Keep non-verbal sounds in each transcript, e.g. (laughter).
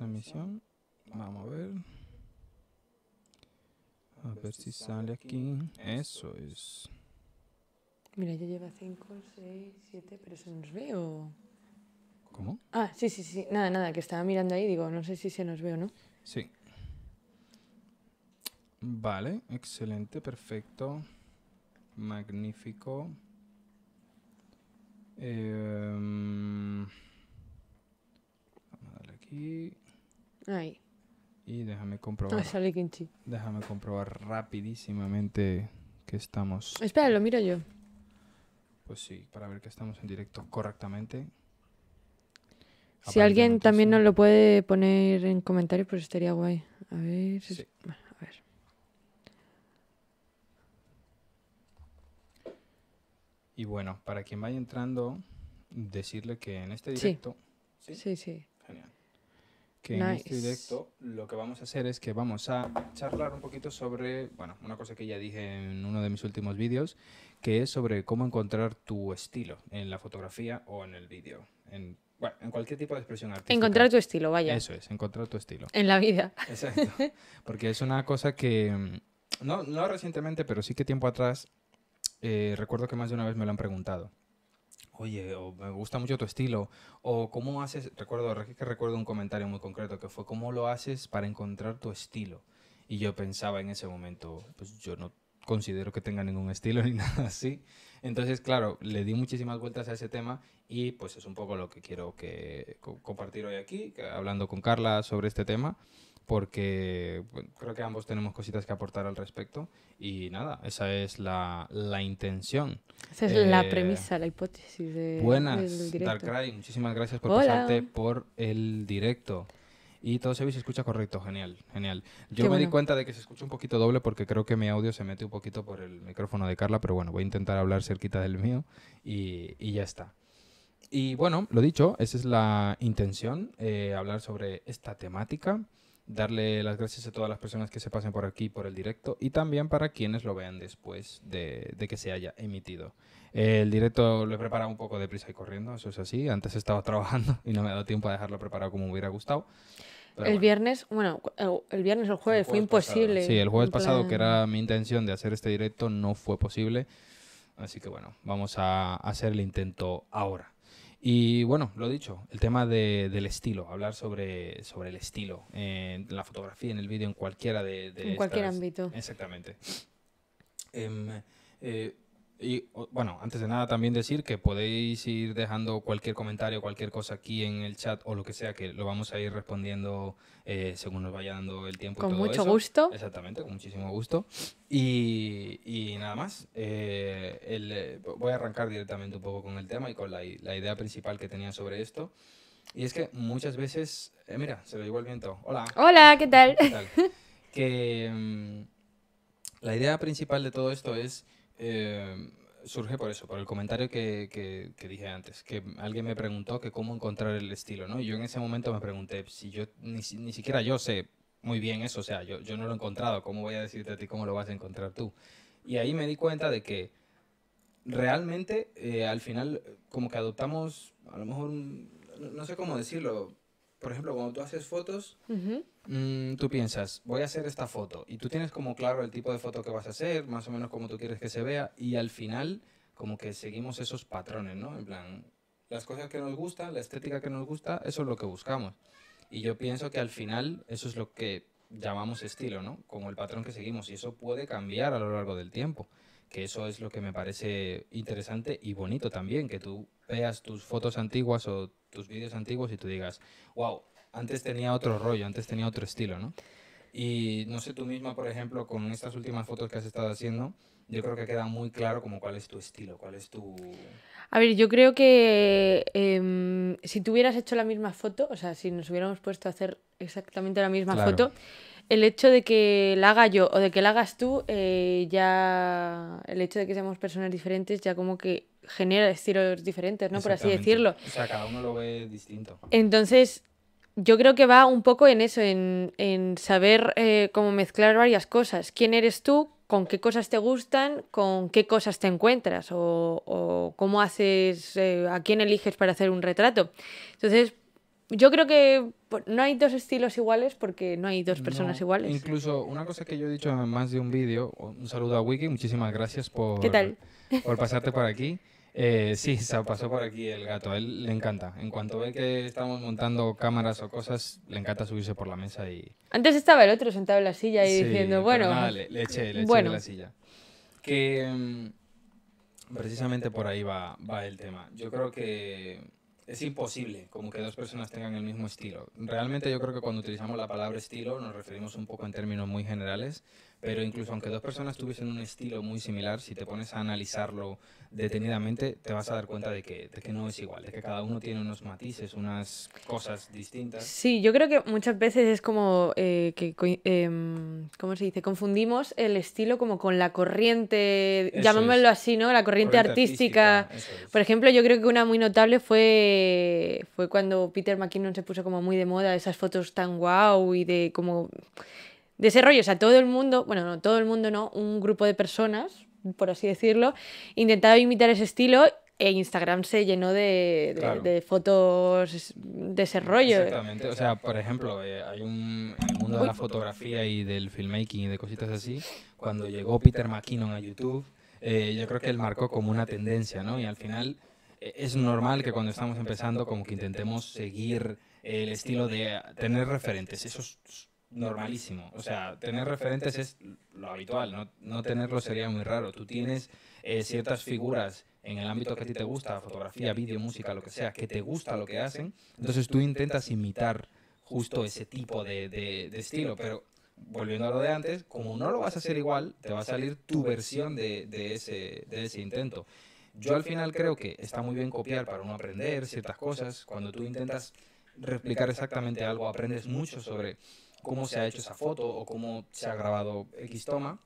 esta emisión. Vamos a ver. A ver si sale aquí. Eso es. Mira, ya lleva 5, 6, 7, pero se nos ve o... ¿Cómo? Ah, sí, sí, sí. Nada, nada, que estaba mirando ahí, digo, no sé si se nos ve o no. Sí. Vale, excelente, perfecto. Magnífico. Em, vamos a darle aquí. Ahí. Y déjame Ah, comprobar. sale. Déjame comprobar rapidísimamente que estamos. Espera, lo miro yo. Pues sí, para ver que estamos en directo correctamente. Si alguien también sí. nos lo puede poner en comentarios, pues estaría guay. A ver. si- Sí. Bueno, a ver. Y bueno, para quien vaya entrando, decirle que en este directo. ¿Sí? Sí, sí. Genial. Que en este Nice. directo lo que vamos a hacer es que vamos a charlar un poquito sobre, bueno, una cosa que ya dije en uno de mis últimos vídeos, que es sobre cómo encontrar tu estilo en la fotografía o en el vídeo. En, bueno, en cualquier tipo de expresión artística. Encontrar tu estilo, vaya. Eso es, encontrar tu estilo. En la vida. Exacto. (laughs) Porque es una cosa que, mm, no, no recientemente, pero sí que tiempo atrás, eh, recuerdo que más de una vez me lo han preguntado. Oye, o me gusta mucho tu estilo, o cómo haces, recuerdo, re- que recuerdo un comentario muy concreto que fue, ¿cómo lo haces para encontrar tu estilo? Y yo pensaba en ese momento, pues yo no considero que tenga ningún estilo (laughs) ni nada así. Entonces, claro, le di muchísimas vueltas a ese tema y pues es un poco lo que quiero que, co- compartir hoy aquí, que- hablando con Carla sobre este tema, porque bueno, creo que ambos tenemos cositas que aportar al respecto. Y nada, esa es la, la intención. Esa es la Eh, premisa, la hipótesis de, del Buenas, directo. Darkrai, muchísimas gracias por Hola. pasarte por el directo. Y todo se ve y se escucha correcto, genial, genial. Yo Qué me di bueno. cuenta de que se escucha un poquito doble porque creo que mi audio se mete un poquito por el micrófono de Carla, pero bueno, voy a intentar hablar cerquita del mío y, y ya está. Y bueno, lo dicho, esa es la intención, eh, hablar sobre esta temática, darle las gracias a todas las personas que se pasen por aquí por el directo y también para quienes lo vean después de, de que se haya emitido. El directo lo he preparado un poco deprisa y corriendo, eso es así. Antes estaba (laughs) trabajando y no me ha dado tiempo a dejarlo preparado como me hubiera gustado. Pero el bueno. viernes, bueno, el, el viernes o el jueves fue jueves imposible. Sí, el jueves pasado, que era mi intención de hacer este directo, no fue posible. Así que bueno, vamos a hacer el intento ahora. Y bueno, lo dicho, el tema de- del estilo, hablar sobre, sobre el estilo en la fotografía, en el vídeo, en cualquiera de, de En cualquier estas- ámbito. Exactamente. Em, eh, y bueno, antes de nada también decir que podéis ir dejando cualquier comentario, cualquier cosa aquí en el chat o lo que sea, que lo vamos a ir respondiendo eh, según nos vaya dando el tiempo. y Con todo mucho eso. gusto. Exactamente, con muchísimo gusto. Y, y nada más, eh, el, eh, voy a arrancar directamente un poco con el tema y con la, la idea principal que tenía sobre esto. Y es que muchas veces, eh, mira, se lo llevó el viento. Hola. Hola, ¿qué tal? ¿Qué tal? que mm, la idea principal de todo esto es eh, surge por eso, por el comentario que, que- dije antes, que alguien me preguntó que cómo encontrar el estilo, ¿no? Y yo en ese momento me pregunté si yo ni, si- ni siquiera yo sé muy bien eso, o sea, yo, yo no lo he encontrado, ¿cómo voy a decirte a ti cómo lo vas a encontrar tú? Y ahí me di cuenta de que realmente eh, al final como que adoptamos a lo mejor no sé cómo decirlo por ejemplo cuando tú haces fotos. Mm, tú piensas, voy a hacer esta foto y tú tienes como claro el tipo de foto que vas a hacer, más o menos como tú quieres que se vea y al final como que seguimos esos patrones, ¿no? En plan, las cosas que nos gustan, la estética que nos gusta, eso es lo que buscamos. Y yo pienso que al final eso es lo que llamamos estilo, ¿no? Como el patrón que seguimos y eso puede cambiar a lo largo del tiempo. Que eso es lo que me parece interesante y bonito también, que tú veas tus fotos antiguas o tus vídeos antiguos y tú digas, wow, antes tenía otro rollo, antes tenía otro estilo, ¿no? Y no sé tú misma, por ejemplo, con estas últimas fotos que has estado haciendo, yo creo que queda muy claro como cuál es tu estilo, cuál es tu... A ver, yo creo que em, si tú hubieras hecho la misma foto, o sea, si nos hubiéramos puesto a hacer exactamente la misma Claro. foto, el hecho de que la haga yo o de que la hagas tú, eh, ya el hecho de que seamos personas diferentes ya como que genera estilos diferentes, ¿no? Por así decirlo. O sea, cada uno lo ve distinto. Entonces, yo creo que va un poco en eso, en, en saber eh, cómo mezclar varias cosas. ¿Quién eres tú? ¿Con qué cosas te gustan? ¿Con qué cosas te encuentras? ¿O, o cómo haces, eh, a quién eliges para hacer un retrato? Entonces, yo creo que no hay dos estilos iguales porque no hay dos personas No, iguales. Incluso una cosa que yo he dicho en más de un vídeo, un saludo a Wiki, muchísimas gracias por, ¿Qué tal? por pasarte por aquí. Eh, sí, se pasó por aquí el gato, a él le encanta. En cuanto ve que estamos montando cámaras o cosas, le encanta subirse por la mesa y... Antes estaba el otro sentado en la silla y Sí, diciendo, pero bueno, nada, le, le eché, le eché bueno. de la silla. Que mm, precisamente por ahí va, va el tema. Yo creo que es imposible como que dos personas tengan el mismo estilo. Realmente yo creo que cuando utilizamos la palabra estilo nos referimos un poco en términos muy generales, pero incluso aunque dos personas tuviesen un estilo muy similar, si te pones a analizarlo detenidamente, te vas a dar cuenta de que, de que no es igual, de que cada uno tiene unos matices, unas cosas distintas. Sí, yo creo que muchas veces es como eh, que, em, ¿cómo se dice? Confundimos el estilo como con la corriente, Eso llamémoslo es. así, ¿no? La corriente, Corriente artística. es. Por ejemplo, yo creo que una muy notable fue, fue cuando Peter McKinnon se puso como muy de moda, esas fotos tan guau y de como de ese rollo. O sea, todo el mundo, bueno, no todo el mundo, no, un grupo de personas, por así decirlo, intentaba imitar ese estilo e Instagram se llenó de, de- Claro. de fotos de ese rollo. Exactamente. O sea, por ejemplo, eh, hay un en el mundo de la fotografía y del filmmaking y de cositas así. Cuando llegó Peter McKinnon a YouTube, eh, yo creo que él marcó como una tendencia, ¿no? Y al final eh, es normal que cuando estamos empezando como que intentemos seguir el estilo de tener referentes. Eso es normalísimo. O sea, tener referentes es lo habitual, no, no tenerlo sería muy raro. Tú tienes eh, ciertas figuras en el ámbito que a ti te gusta, fotografía, vídeo, música, lo que sea, que te gusta lo que hacen, entonces tú intentas imitar justo ese tipo de, de- de estilo, pero volviendo a lo de antes, como no lo vas a hacer igual, te va a salir tu versión de, de ese, de ese intento. Yo al final creo que está muy bien copiar para uno aprender ciertas cosas. Cuando tú intentas replicar exactamente algo, aprendes mucho sobre cómo se ha hecho esa foto o cómo se ha grabado X toma.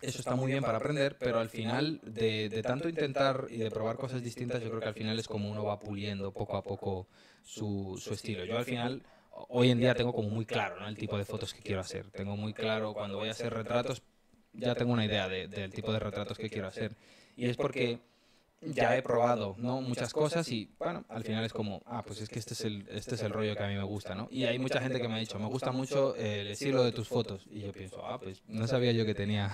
Eso está muy bien para aprender, pero al final de, de tanto intentar y de probar cosas distintas, yo creo que al final es como uno va puliendo poco a poco su, su estilo. Yo al final, ho- hoy en día tengo como muy claro ¿no? el tipo de fotos que quiero hacer. Tengo muy claro cuando voy a hacer retratos, ya tengo una idea de- del tipo de retratos que quiero hacer. Y es porque ya he probado ¿no? muchas cosas y bueno, al final es como, ah, pues es que este es, el, este es el rollo que a mí me gusta, ¿no? Y hay mucha gente que me ha dicho, me gusta mucho el estilo de tus fotos. Y yo pienso, ah, pues no sabía yo que tenía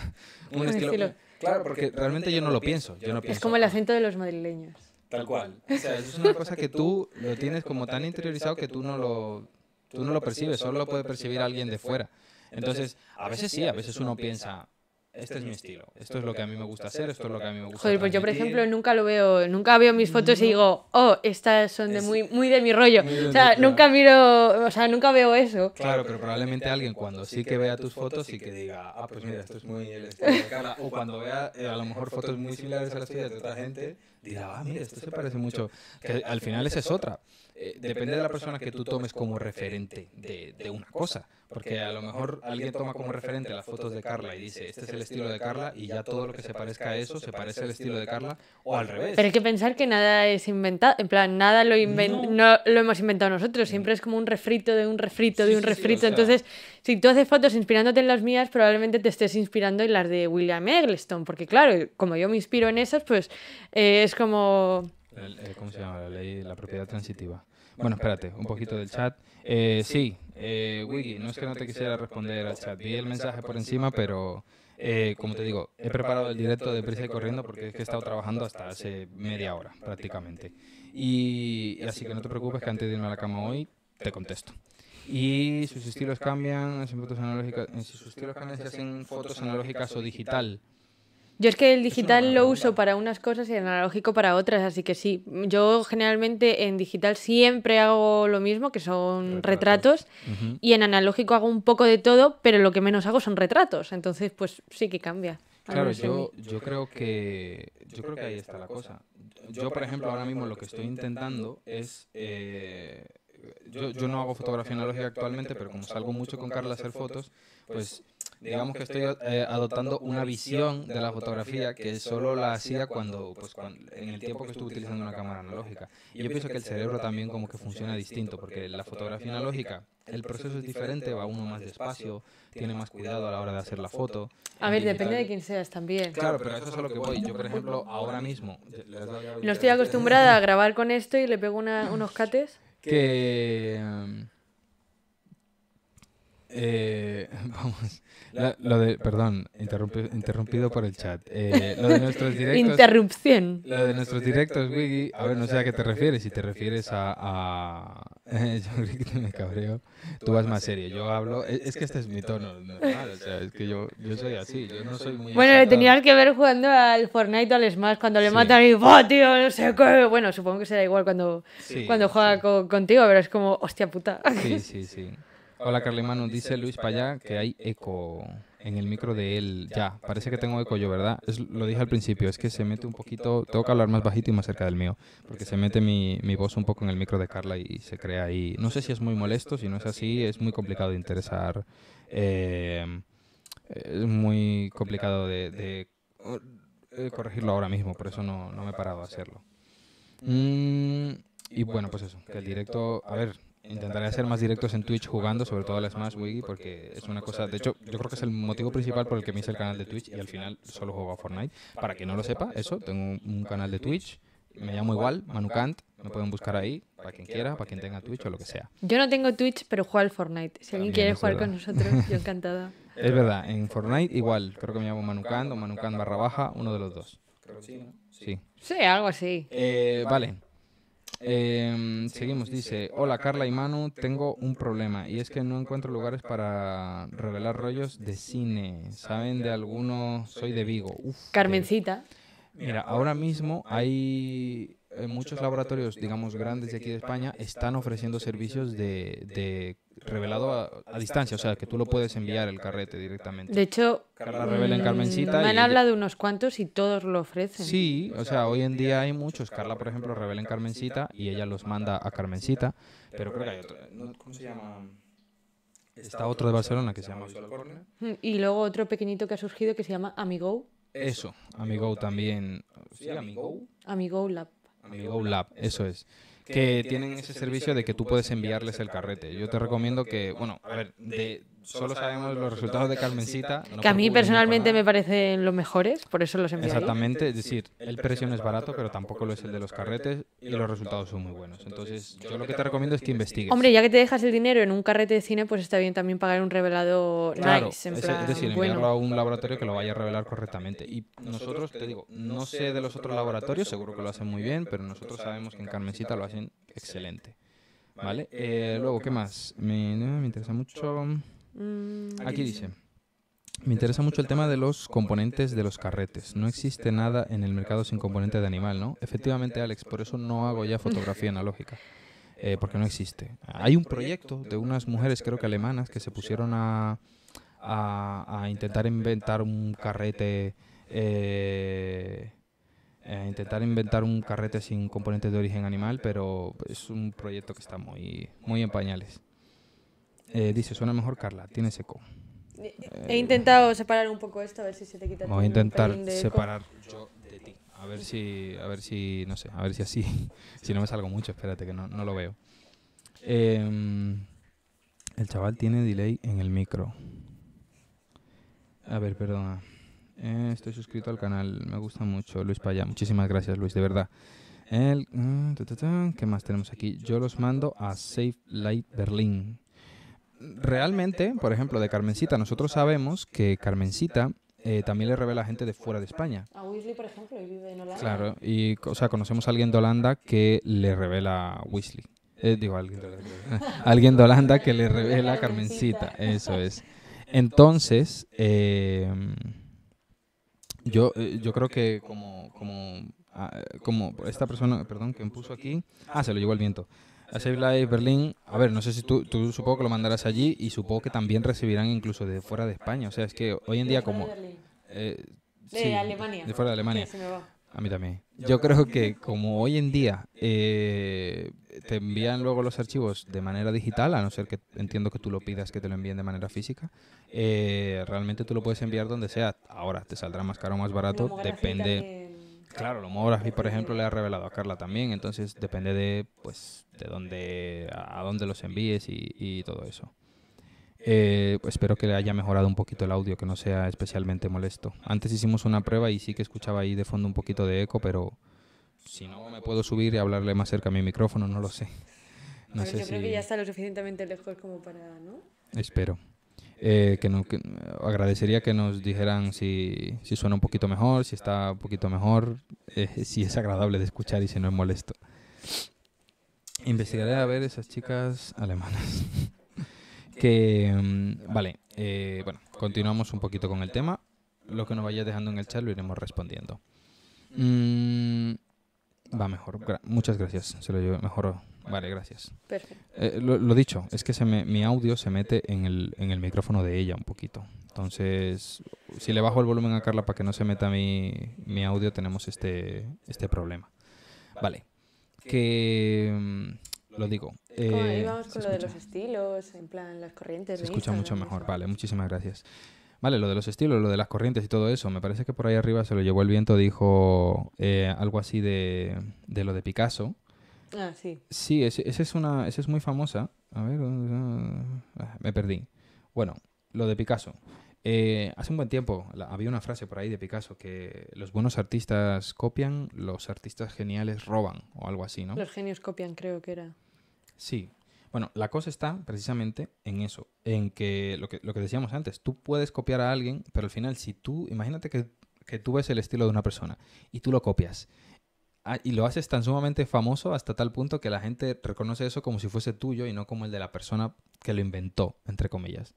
un, estilo. estilo. Claro, porque realmente yo no lo pienso. Yo no pienso Es como el "Ah, acento de los madrileños. Tal cual. O sea, eso es una cosa que tú lo tienes como tan interiorizado que tú no lo, tú no lo percibes, solo lo puede percibir alguien de fuera. Entonces, a veces sí, a veces uno piensa, este es mi estilo, esto es lo que a mí me gusta hacer, esto es lo que a mí me gusta Joder, pues yo por transmitir". ejemplo nunca lo veo, nunca veo mis fotos y digo, oh, estas son de Es- muy, muy de mi rollo. Muy O sea, nunca miro, o sea, nunca veo eso. Claro, pero probablemente alguien cuando sí que vea tus fotos y que diga, ah, pues mira, esto es muy el estilo de Carla. O cuando vea eh, a lo mejor fotos muy similares a las tuyas de otra gente, dirá, ah, mira, esto se parece mucho. Que al final esa es otra. Eh, depende de la persona que tú tomes como referente de, de una cosa. Porque a lo mejor alguien toma como referente las fotos de Carla y dice, este es el estilo de Carla y ya todo lo que se parezca a eso se parece al estilo de Carla o al revés. Pero hay que pensar que nada es inventado, en plan, nada lo, inven- no. lo hemos inventado nosotros, siempre es como un refrito de un refrito de un sí, sí, o refrito. sea- Entonces, si tú haces fotos inspirándote en las mías, probablemente te estés inspirando en las de William Eggleston, porque claro, como yo me inspiro en esas, pues eh, es como... Eh, ¿Cómo se llama la ley? La propiedad transitiva. Bueno, espérate, un poquito del chat. Eh, sí, eh, Wiggy, no es que no te quisiera responder al chat. Vi el mensaje por encima, pero eh, como te digo, he preparado el directo de prisa y corriendo porque es que he estado trabajando hasta hace media hora prácticamente. Y, y así que no te preocupes que antes de irme a la cama hoy te contesto. Y sus estilos cambian, hacen fotos analógicas, eh, si sus estilos cambian, se hacen fotos analógicas o digital. Yo es que el digital lo pregunta. uso para unas cosas y el analógico para otras, así que sí. Yo generalmente en digital siempre hago lo mismo, que son Retratos. y en analógico hago un poco de todo, pero lo que menos hago son retratos, entonces pues sí que cambia. Claro, yo, yo creo que yo creo que ahí está la cosa. Yo, por ejemplo, ahora mismo lo que estoy intentando es eh, yo, yo no hago fotografía analógica actualmente, pero como salgo mucho con Carla a hacer fotos, pues digamos que estoy eh, adoptando una visión de la fotografía que solo la hacía cuando, pues, cuando, en el tiempo que estuve utilizando una cámara analógica. Y yo pienso que el cerebro también como que funciona distinto, porque la fotografía analógica, el proceso es diferente, va uno más despacio, tiene más cuidado a la hora de hacer la foto. A ver, depende de quién seas también. Claro, pero eso es a lo que voy. Yo, por ejemplo, ahora mismo... ¿le has dado ya No estoy acostumbrada a grabar con esto y le pego una- unos cates. Que... eh, vamos, la- lo de, perdón, interrumpi- interrumpido por el chat. Eh, lo de (laughs) nuestros directos... Interrupción. Lo de nuestros directos, Wiggy, a ver, no sé a qué te refieres. Si te refieres a. a... (laughs) yo creo que me cabreo. Tú vas más serio. Yo hablo. Es, es que este es mi tono normal. O sea, es que yo, yo soy así. Yo no soy muy. Bueno, le tenías que ver jugando al Fortnite o al Smash cuando le Sí. matan y ¡buah, tío! No sé qué. Bueno, supongo que será igual cuando, Sí, cuando juega sí. co- contigo, pero es como, hostia puta. Sí, (laughs) sí, sí. Hola, Carly Manu. Dice Luis Payá que hay eco en el micro de él. Ya, parece que tengo eco yo, ¿verdad? Es, lo dije al principio, es que se mete un poquito. Tengo que hablar más bajito y más cerca del mío. Porque se mete mi, mi voz un poco en el micro de Carla y se crea ahí. No sé si es muy molesto, si no es así, es muy complicado de interesar. eh, es muy complicado de, de, corregirlo ahora mismo, por eso no, no me he parado a hacerlo. Mm, y bueno, pues eso, que el directo, a ver, intentaré hacer más directos en Twitch jugando, sobre todo al Smash Wiggy, porque es una cosa, de hecho, yo creo que es el motivo principal por el que me hice el canal de Twitch y al final solo juego a Fortnite. Para quien no lo sepa, eso, tengo un, canal de Twitch, me llamo igual, Manukant, me pueden buscar ahí, para quien quiera, para quien tenga Twitch o lo que sea. Yo no tengo Twitch, pero juego al Fortnite. Si alguien quiere jugar con nosotros, yo (laughs) encantada. Es verdad, en Fortnite igual, creo que me llamo Manukant o Manukant barra baja, uno de los dos. Creo que sí, ¿no? Sí. Sí, algo así. Eh, vale. Em, seguimos, dice, hola Carla y Manu, tengo un problema y es que no encuentro lugares para revelar rollos de cine. ¿Saben de alguno? Soy de Vigo. Uf, de- Carmencita. Mira, ahora mismo hay eh, muchos laboratorios, digamos, grandes de aquí de España, están ofreciendo servicios de, de revelado a, a distancia, o sea, que tú lo puedes enviar el carrete directamente. De hecho, Carla revela en mm, Carmencita me han hablado unos cuantos y todos lo ofrecen. Sí, o sea, hoy en día hay muchos. Carla, por ejemplo, revela en Carmencita y ella los manda a Carmencita. Pero creo que hay otro. ¿Cómo se llama? Está otro de Barcelona que se llama Visual Corner. Mm, Y luego otro pequeñito que ha surgido que se llama Amigo. Eso, Amigo también. ¿Sí, Amigo? Amigo Lab. Amigo Lab, eso es. Que tienen ese servicio de que tú puedes enviarles el carrete. Yo te recomiendo que, bueno, a ver, de, solo sabemos los resultados de Carmencita. no Que a mí personalmente me parecen los mejores, por eso los envío ahí. Exactamente, es decir, el precio no es barato, pero tampoco lo es el de los carretes y los resultados son muy buenos. Entonces, yo lo que te recomiendo es que investigues. Hombre, ya que te dejas el dinero en un carrete de cine, pues está bien también pagar un revelado Claro, nice, en es, plan, es decir, enviarlo a un laboratorio que lo vaya a revelar correctamente. Y nosotros, te digo, no sé de los otros laboratorios, seguro que lo hacen muy bien, pero nosotros sabemos que en Carmencita lo hacen excelente. ¿Vale? Eh, luego, ¿qué más? Me, me interesa mucho... Mm, Aquí dice, me interesa mucho el tema de los componentes de los carretes. No existe nada en el mercado sin componente de animal, ¿no? Efectivamente, Alex, por eso no hago ya fotografía (laughs) analógica. eh, porque no existe. Hay un proyecto de unas mujeres, creo que alemanas, que se pusieron a, a, a intentar inventar un carrete... eh, eh, intentar inventar un carrete sin componentes de origen animal, pero es un proyecto que está muy, muy en pañales. Eh, dice, suena mejor Carla, tiene eco. He intentado separar un poco esto, a ver si se te quita. Voy a intentar separar yo de ti. A ver si, a ver si, no sé, a ver si así, (laughs) si no me salgo mucho, espérate que no, no lo veo. Em, el chaval tiene delay en el micro. A ver, perdona. Eh, estoy suscrito al canal, me gusta mucho, Luis Paya. Muchísimas gracias, Luis, de verdad. El, ta, ¿Qué más tenemos aquí? Yo los mando a Safe Light Berlín. Realmente, por ejemplo, de Carmencita, nosotros sabemos que Carmencita eh, también le revela a gente de fuera de España. A Weasley, por ejemplo, y vive en Holanda. Claro, y o sea, conocemos a alguien de Holanda que le revela a Weasley. Eh, digo, alguien de Holanda. (laughs) alguien de Holanda que le revela a Carmencita. Eso es. Entonces, eh, yo, eh, yo creo que como, como, ah, como esta persona, perdón, que me puso aquí, ah, se lo llevó el viento. A Save Life Berlín, a ver, no sé si tú, tú supongo que lo mandarás allí y supongo que también recibirán incluso de fuera de España. O sea, es que hoy en día como... eh, De sí, Alemania. De fuera de Alemania. Que se me va. A mí también. Yo creo que como hoy en día eh, te envían luego los archivos de manera digital, a no ser que entiendo que tú lo pidas que te lo envíen de manera física, eh, realmente tú lo puedes enviar donde sea. Ahora, te saldrá más caro o más barato, Lomografía depende... también. Claro, Lomography, por ejemplo, le ha revelado a Carla también, entonces depende de, pues, de dónde, a dónde los envíes y, y todo eso. Eh, pues espero que le haya mejorado un poquito el audio, que no sea especialmente molesto. Antes hicimos una prueba y sí que escuchaba ahí de fondo un poquito de eco, pero si no me puedo subir y hablarle más cerca a mi micrófono, no lo sé. No Pero sé yo creo si- que ya está lo suficientemente lejos como para, ¿no? Espero. Eh, que no, que- agradecería que nos dijeran si, si suena un poquito mejor, si está un poquito mejor, eh, si es agradable de escuchar y si no es molesto. Investigaré a ver esas chicas alemanas. (laughs) que, mm, vale, eh, bueno, continuamos un poquito con el tema. Lo que nos vaya dejando en el chat lo iremos respondiendo. Mm, va mejor. Muchas gracias. Se lo llevo mejor. Vale, gracias. Perfecto. Eh, lo, lo dicho, es que se me, mi audio se mete en el, en el micrófono de ella un poquito. Entonces, si le bajo el volumen a Carla para que no se meta mi, mi audio, tenemos este, este problema. Vale. Que mm, lo digo. Como eh, ¿se con lo de escucha? los estilos, en plan las corrientes. Se escucha mucho mejor, vale, muchísimas gracias. Vale, lo de los estilos, lo de las corrientes y todo eso, me parece que por ahí arriba se lo llevó el viento, dijo eh, algo así de, de lo de Picasso. Ah, sí. Sí, ese, ese es una, esa es muy famosa. A ver. Ah, me perdí. Bueno, lo de Picasso. Eh, hace un buen tiempo la- había una frase por ahí de Picasso que los buenos artistas copian, los artistas geniales roban o algo así, ¿no? Los genios copian, creo que era. Sí. Bueno, la cosa está precisamente en eso, en que lo que, lo que decíamos antes, tú puedes copiar a alguien, pero al final si tú, imagínate que, que tú ves el estilo de una persona y tú lo copias y lo haces tan sumamente famoso hasta tal punto que la gente reconoce eso como si fuese tuyo y no como el de la persona que lo inventó, entre comillas.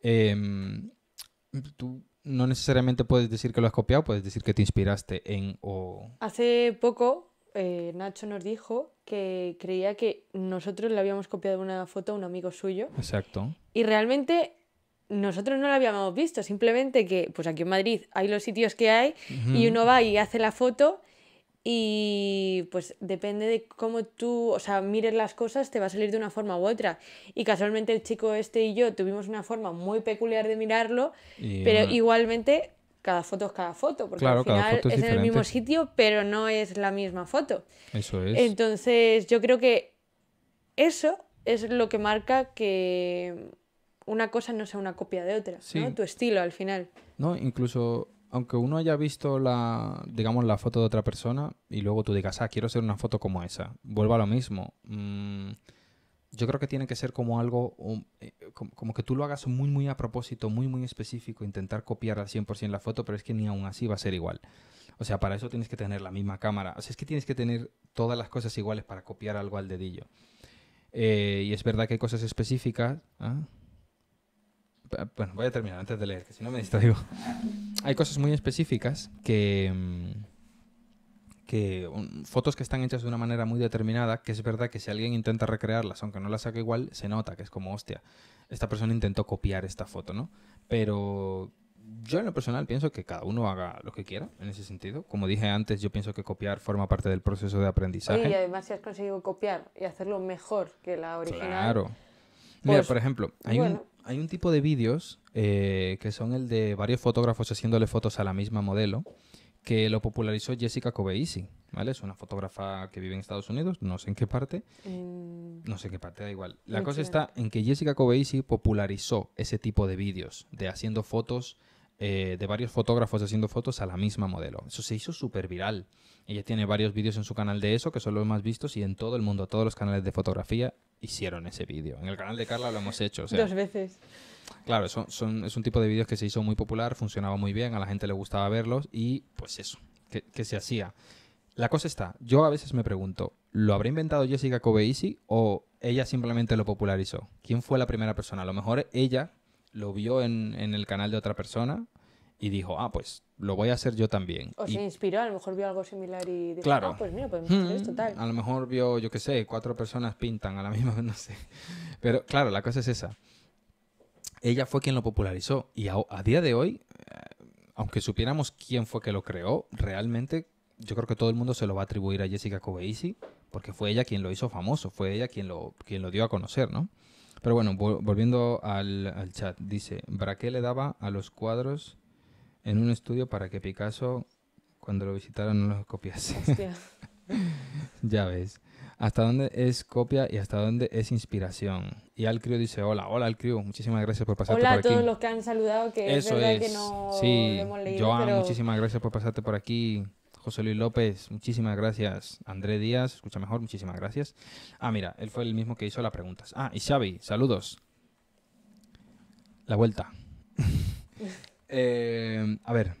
Em, tú no necesariamente puedes decir que lo has copiado, puedes decir que te inspiraste en o... Hace poco eh, Nacho nos dijo que creía que nosotros le habíamos copiado una foto a un amigo suyo Exacto. y realmente nosotros no la habíamos visto, simplemente que pues aquí en Madrid hay los sitios que hay y uno va y hace la foto y pues depende de cómo tú, o sea, mires las cosas, te va a salir de una forma u otra. Y casualmente el chico este y yo tuvimos una forma muy peculiar de mirarlo, Y, pero igualmente cada foto es cada foto, porque Claro, al final es es en el mismo sitio, pero no es la misma foto. Eso es. Entonces, yo creo que eso es lo que marca que una cosa no sea una copia de otra, Sí. ¿no? Tu estilo al final. No, incluso aunque uno haya visto la, digamos, la foto de otra persona y luego tú digas, ah, quiero hacer una foto como esa, vuelvo a lo mismo. Mm, yo creo que tiene que ser como algo, eh, como, como que tú lo hagas muy, muy a propósito, muy, muy específico, intentar copiar al 100% la foto, pero es que ni aún así va a ser igual. O sea, para eso tienes que tener la misma cámara. O sea, es que tienes que tener todas las cosas iguales para copiar algo al dedillo. Eh, y es verdad que hay cosas específicas. ¿ah? Pa- Bueno, voy a terminar antes de leer, que si no me distraigo. (laughs) Hay cosas muy específicas que. mm, que fotos que están hechas de una manera muy determinada, que es verdad que si alguien intenta recrearlas, aunque no las saque igual, se nota que es como, hostia, esta persona intentó copiar esta foto, ¿no? Pero yo en lo personal pienso que cada uno haga lo que quiera en ese sentido. Como dije antes, yo pienso que copiar forma parte del proceso de aprendizaje. Oye, y además si has conseguido copiar y hacerlo mejor que la original. Claro. Mira, Pues, por ejemplo, hay, bueno. un, hay un tipo de vídeos eh, que son el de varios fotógrafos haciéndole fotos a la misma modelo, que lo popularizó Jessica Cobeisi, ¿vale? Es una fotógrafa que vive en Estados Unidos, no sé en qué parte, no sé en qué parte, da igual. La cosa está en que Jessica Cobeisi popularizó ese tipo de vídeos, de haciendo fotos, eh, de varios fotógrafos haciendo fotos a la misma modelo. Eso se hizo súper viral. Ella tiene varios vídeos en su canal de eso, que son los más vistos, y en todo el mundo, todos los canales de fotografía hicieron ese vídeo. En el canal de Carla lo hemos hecho. O sea, Dos veces. Claro, son, son- es un tipo de vídeos que se hizo muy popular, funcionaba muy bien, a la gente le gustaba verlos y pues eso, que, que se hacía. La cosa está, yo a veces me pregunto, ¿lo habrá inventado Jessica Cobeisi o ella simplemente lo popularizó? ¿Quién fue la primera persona? A lo mejor ella lo vio en, en el canal de otra persona y dijo, ah, pues lo voy a hacer yo también. O Y- se inspiró, a lo mejor vio algo similar y dijo, Claro. ah, pues mira, podemos hacer esto, tal. A lo mejor vio, yo qué sé, cuatro personas pintan a la (laughs) misma no sé. Pero claro, la cosa es esa. Ella fue quien lo popularizó y a, a día de hoy, eh, aunque supiéramos quién fue que lo creó, realmente yo creo que todo el mundo se lo va a atribuir a Jessica Cobeisi porque fue ella quien lo hizo famoso, fue ella quien lo, quien lo dio a conocer, ¿no? Pero bueno, vol- volviendo al, al chat, dice, Braque le daba a los cuadros en un estudio para que Picasso, cuando lo visitara, no los copiase. Hostia. (laughs) Ya ves. ¿Hasta dónde es copia y hasta dónde es inspiración? Y Alcrio dice, hola, hola Alcrio, muchísimas gracias por pasarte Hola a por aquí. todos los que han saludado, que Eso es verdad es. que no sí, lo hemos leído, Joan, pero muchísimas gracias por pasarte por aquí. José Luis López, muchísimas gracias. André Díaz, escucha mejor, muchísimas gracias. Ah, mira, él fue el mismo que hizo las preguntas. Ah, y Xavi, saludos. La vuelta. (laughs) Eh, a ver,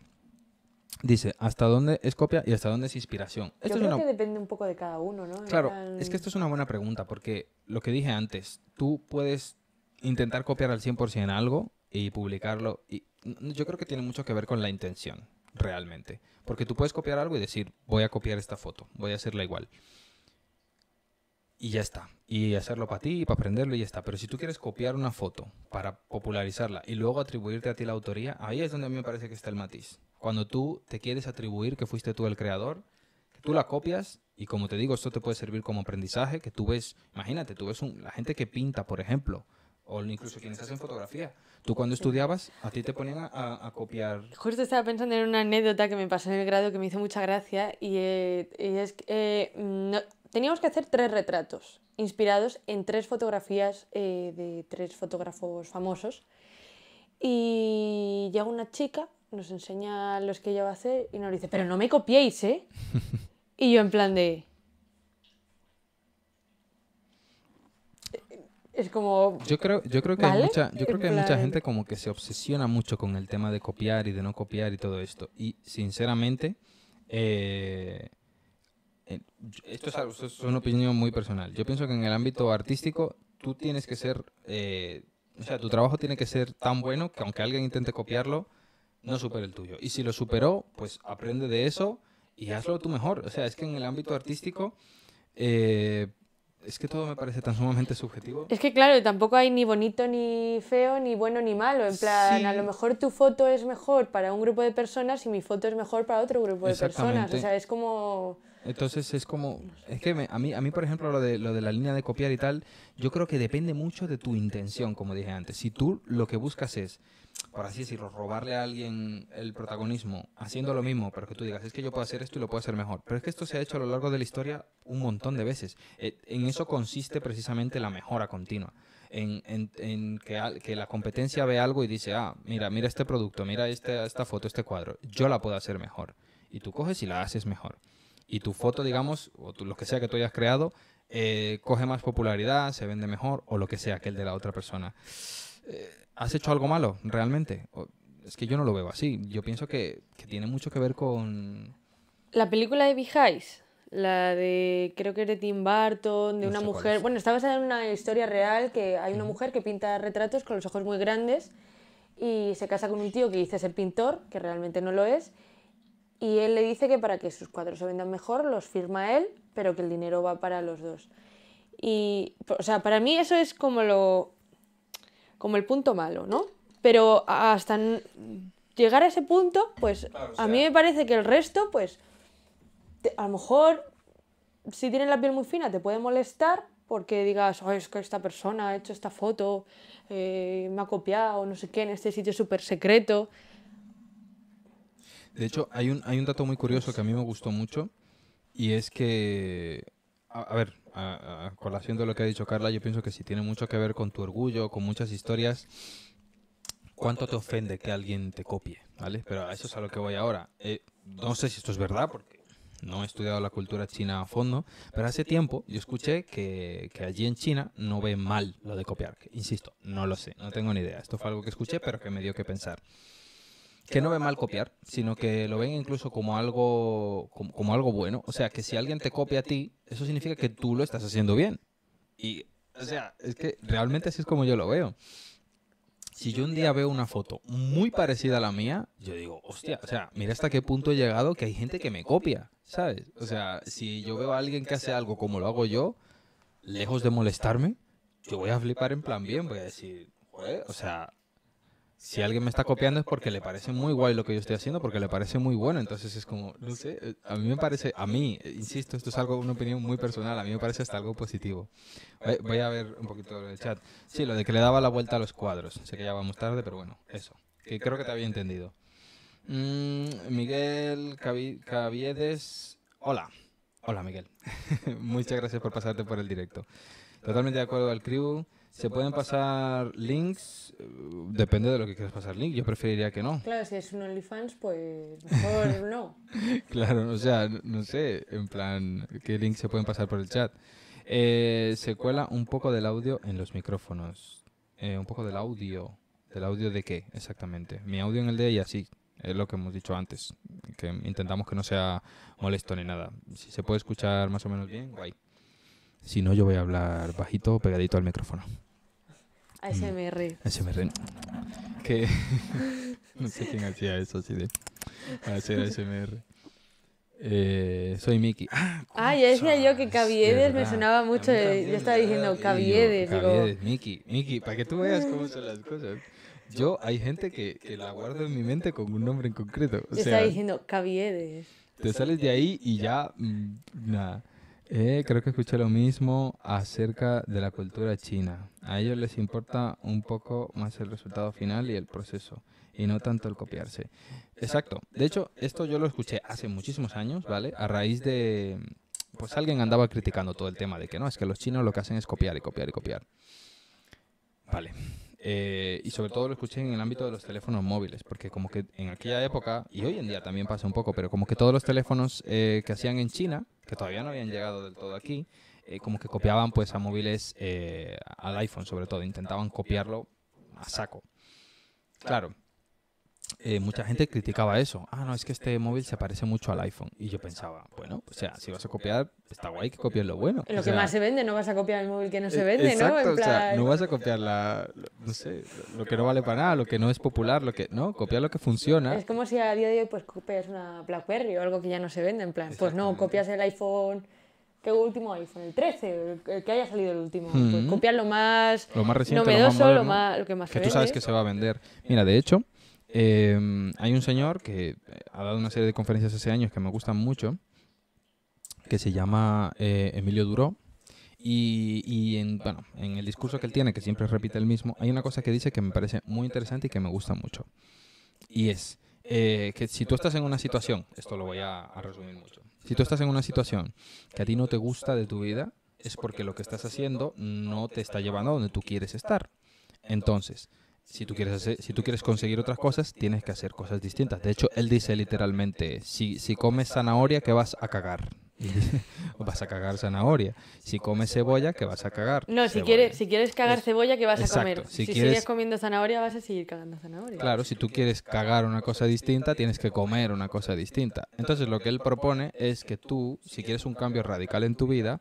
dice, ¿hasta dónde es copia y hasta dónde es inspiración? Yo Esto es creo una- que depende un poco de cada uno, ¿no? Claro, plan- es que esto es una buena pregunta porque lo que dije antes, tú puedes intentar copiar al 100% algo y publicarlo. Y yo creo que tiene mucho que ver con la intención, realmente. Porque tú puedes copiar algo y decir, voy a copiar esta foto, voy a hacerla igual. Y ya está. Y hacerlo para ti, para aprenderlo y ya está. Pero si tú quieres copiar una foto para popularizarla y luego atribuirte a ti la autoría, ahí es donde a mí me parece que está el matiz. Cuando tú te quieres atribuir que fuiste tú el creador, tú la copias y como te digo, esto te puede servir como aprendizaje, que tú ves, imagínate, tú ves un- la gente que pinta, por ejemplo, o incluso quienes hacen fotografía. Tú cuando estudiabas, a ti te ponían a, a- a copiar... Justo estaba pensando en una anécdota que me pasó en el grado que me hizo mucha gracia y, eh, y es que eh, no- teníamos que hacer tres retratos inspirados en tres fotografías eh, de tres fotógrafos famosos y llega una chica, nos enseña los que ella va a hacer y nos dice, pero no me copiéis, ¿eh? (laughs) y yo en plan de... Es como... Yo creo, yo creo que hay mucha, yo creo que hay mucha gente como que se obsesiona mucho con el tema de copiar y de no copiar y todo esto. Y sinceramente, eh, esto es, algo- esto es una opinión muy personal. Yo pienso que en el ámbito artístico tú tienes que ser, eh, o sea, tu trabajo tiene que ser tan bueno que aunque alguien intente copiarlo, no supere el tuyo. Y si lo superó, pues aprende de eso y hazlo tú mejor. O sea, es que en el ámbito artístico, eh, es que todo me parece tan sumamente subjetivo. Es que claro, tampoco hay ni bonito ni feo, ni bueno ni malo. En plan, a lo mejor tu foto es mejor para un grupo de personas y mi foto es mejor para otro grupo de personas. O sea, es como... Entonces es como, es que me- a, mí, a mí, por ejemplo, lo de, lo de la línea de copiar y tal, yo creo que depende mucho de tu intención, como dije antes. Si tú lo que buscas es, por así decirlo, robarle a alguien el protagonismo haciendo lo mismo, pero que tú digas, es que yo puedo hacer esto y lo puedo hacer mejor. Pero es que esto se ha hecho a lo largo de la historia un montón de veces. Eh, en eso consiste precisamente la mejora continua. En, en- en que, que la competencia ve algo y dice, ah, mira, mira este producto, mira este, esta foto, este cuadro, yo la puedo hacer mejor. Y tú coges y la haces mejor y tu foto, digamos, o tu- lo que sea que tú hayas creado, eh, coge más popularidad, se vende mejor, o lo que sea que el de la otra persona. Eh, ¿Has hecho algo malo, realmente? O- es que yo no lo veo así. Yo pienso que, que tiene mucho que ver con... La película de Behind, la de, creo que es de Tim Burton, de No una mujer... es. Bueno, está basada en una historia real que hay una mujer que pinta retratos con los ojos muy grandes y se casa con un tío que dice ser pintor, que realmente no lo es, y él le dice que para que sus cuadros se vendan mejor los firma él, pero que el dinero va para los dos. Y, o sea, para mí eso es como lo como el punto malo, ¿no? Pero hasta llegar a ese punto, pues Claro, o a mí me parece que el resto, pues te- a lo mejor si tienes la piel muy fina te puede molestar porque digas, "Ay, es que esta persona ha hecho esta foto, eh, me ha copiado, no sé qué, en este sitio súper secreto. De hecho, hay un, hay un dato muy curioso que a mí me gustó mucho, y es que, a, ver, a, a colación de lo que ha dicho Carla, yo pienso que sí tiene mucho que ver con tu orgullo, con muchas historias, cuánto te ofende que alguien te copie, ¿vale? Pero a eso es a lo que voy ahora. Eh, no sé si esto es verdad, porque no he estudiado la cultura china a fondo, pero hace tiempo yo escuché que, que allí en China no ven mal lo de copiar. Insisto, no lo sé, no tengo ni idea. Esto fue algo que escuché, pero que me dio que pensar. Que no ven mal copiar, sino que lo ven incluso como algo, como, como algo bueno. O sea, que si alguien te copia a ti, eso significa que tú lo estás haciendo bien. Y, o sea, es que realmente así es como yo lo veo si yo un día veo una foto muy parecida a la mía, yo digo, hostia, o sea, mira hasta qué punto he llegado que hay gente que me copia, ¿sabes? O sea, si yo veo a alguien que hace algo como lo hago yo, lejos de molestarme, yo voy a flipar en plan bien, voy a decir, joder, o sea, si alguien me está copiando es porque le parece muy guay lo que yo estoy haciendo, porque le parece muy bueno, entonces es como, no sé, eh, a mí me parece, a mí, eh, insisto, esto es algo, una opinión muy personal, a mí me parece hasta algo positivo. Voy- a ver un poquito el chat. Sí, lo de que le daba la vuelta a los cuadros. Sé que ya vamos tarde, pero bueno, eso. Que creo que te había entendido. Mm, Miguel Cavi- Caviedes. Hola. Hola, Miguel. (laughs) Muchas gracias por pasarte por el directo. Totalmente de acuerdo al crew. Se pueden pasar links, eh, depende de lo que quieras pasar link. Yo preferiría que no. Claro, si es un OnlyFans, pues mejor (laughs) no. Claro, o sea, no sé, en plan, qué links se pueden pasar por el chat. Eh, se cuela un poco del audio en los micrófonos. Eh, un poco del audio. ¿Del audio de qué exactamente? Mi audio en el de ella, sí. Es lo que hemos dicho antes. Que intentamos que no sea molesto ni nada. Si se puede escuchar más o menos bien, guay. Si no, yo voy a hablar bajito, pegadito al micrófono. ASMR. ASMR. Que (laughs) no sé quién hacía eso así de hacer ASMR. Eh, soy Miki. Ah, Ah, ya decía yo que Caviedes me sonaba mucho. yo estaba diciendo Caviedes. Caviedes, Miki, Miki, para que tú veas cómo son las cosas. Yo, hay gente que, que la guardo en mi mente con un nombre en concreto. O yo sea, estaba diciendo Caviedes. te sales de ahí y ya, mm, nada. Eh, creo que escuché lo mismo acerca de la cultura china. A ellos les importa un poco más el resultado final y el proceso, y no tanto el copiarse. Exacto. De hecho, esto yo lo escuché hace muchísimos años, ¿vale? A raíz de... Pues alguien andaba criticando todo el tema de que no, es que los chinos lo que hacen es copiar y copiar y copiar. Vale. Eh, y sobre todo lo escuché en el ámbito de los teléfonos móviles, porque como que en aquella época, y hoy en día también pasa un poco, pero como que todos los teléfonos eh, que hacían en China, que todavía no habían llegado del todo aquí, eh, como que copiaban pues a móviles, eh, al iPhone sobre todo, intentaban copiarlo a saco. Claro, eh, mucha gente criticaba eso. Ah, no, es que este móvil se parece mucho al iPhone. Y yo pensaba, bueno, o sea, si vas a copiar, está guay que copies lo bueno. Lo O que sea, más se vende, no vas a copiar el móvil que no se eh, vende, Exacto, ¿no? En o sea, no vas a copiar la, no sé, lo que no vale para nada, lo que no es popular, lo que, no, copiar lo que funciona. Es como si a día de hoy pues copias una BlackBerry o algo que ya no se vende, en plan, pues no, copias el iPhone, ¿qué último iPhone? El 13, el- que haya salido el último. Pues Ujú. copias lo más Lo más reciente, novedoso, lo más lo, moderno, más, lo que más que se tú sabes que se va a vender. Mira, de hecho, eh, hay un señor que eh, ha dado una serie de conferencias hace años que me gustan mucho, que se llama eh, Emilio Duró. Y, y en, bueno, en el discurso que él tiene, que siempre repite el mismo, hay una cosa que dice que me parece muy interesante y que me gusta mucho. Y es eh, que si tú estás en una situación, esto lo voy a, a resumir mucho, si tú estás en una situación que a ti no te gusta de tu vida, es porque lo que estás haciendo no te está llevando a donde tú quieres estar. Entonces, si tú quieres hacer, si tú quieres conseguir otras cosas, tienes que hacer cosas distintas. De hecho, él dice literalmente, si, si comes zanahoria, ¿qué vas a cagar? (laughs) Vas a cagar zanahoria. Si comes cebolla, ¿qué vas a cagar? No, si Cebolla. quieres, si quieres cagar cebolla, ¿qué vas a comer? si Si, quieres- sigues comiendo zanahoria, vas a seguir cagando zanahoria. Claro, si tú quieres cagar una cosa distinta, tienes que comer una cosa distinta. Entonces, lo que él propone es que tú, si quieres un cambio radical en tu vida,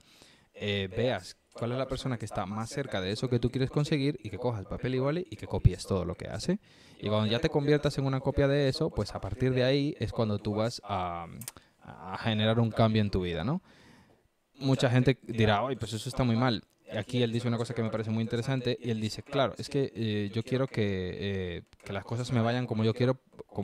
eh, veas cuál es la persona que está más cerca de eso que tú quieres conseguir y que cojas papel y y que copies todo lo que hace. Y cuando ya te conviertas en una copia de eso, pues a partir de ahí es cuando tú vas a, generar un cambio en tu vida, ¿no? Mucha gente dirá, ay, pues eso está muy mal. Aquí él dice una cosa que me parece muy interesante y él dice, claro, es que eh, yo quiero que, eh, que las cosas me vayan como yo quiero,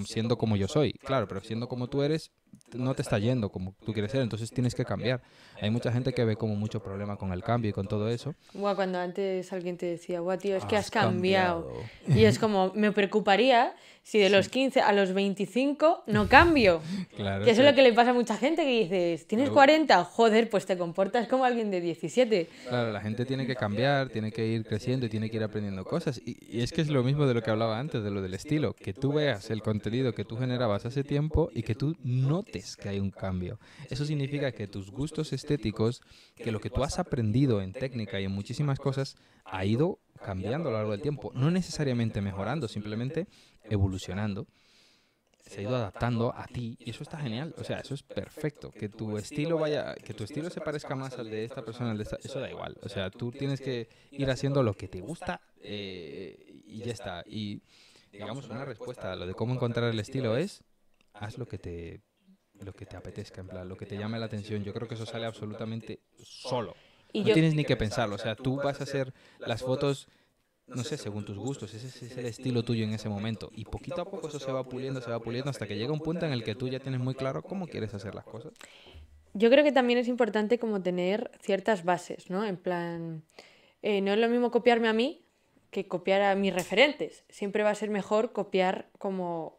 siendo como yo soy. Claro, pero siendo como tú eres, no te está yendo como tú quieres ser, entonces tienes que cambiar. Hay mucha gente que ve como mucho problema con el cambio y con todo eso. Buah, cuando antes alguien te decía, guau, tío, es que has, Has cambiado. cambiado. Y es como, me preocuparía si de los 15 a los 25 no (laughs) cambio. Claro, Que eso es lo que le pasa a mucha gente que dices, ¿tienes Luego- 40? Joder, pues te comportas como alguien de 17. Claro, la gente tiene que cambiar, tiene que ir creciendo y tiene que ir aprendiendo cosas. Y, y es que es lo mismo de lo que hablaba antes, de lo del estilo. Que tú veas el contenido que tú generabas hace tiempo y que tú notes que hay un cambio. Eso significa que tus gustos estéticos, que lo que tú has aprendido en técnica y en muchísimas cosas, ha ido cambiando a lo largo del tiempo. No necesariamente mejorando, simplemente evolucionando se ha ido adaptando a ti y eso está genial, o sea, eso es perfecto, que tu estilo vaya, que tu estilo se parezca más al de esta persona, al de esta- eso da igual, o sea, tú tienes que ir haciendo lo que te gusta eh, y ya está. Y digamos una respuesta a lo de cómo encontrar el estilo es haz lo que te lo que te apetezca, en plan, lo que te llame la atención. Yo creo que eso sale absolutamente solo. Y no yo, tienes ni que pensarlo, o sea, tú vas a hacer las fotos no sé, según tus gustos, ese es el estilo tuyo en ese momento. Y poquito a poco eso se va puliendo, se va puliendo, hasta que llega un punto en el que tú ya tienes muy claro cómo quieres hacer las cosas. yo creo que también es importante como tener ciertas bases, ¿no? En plan, eh, no es lo mismo copiarme a mí que copiar a mis referentes. Siempre va a ser mejor copiar como,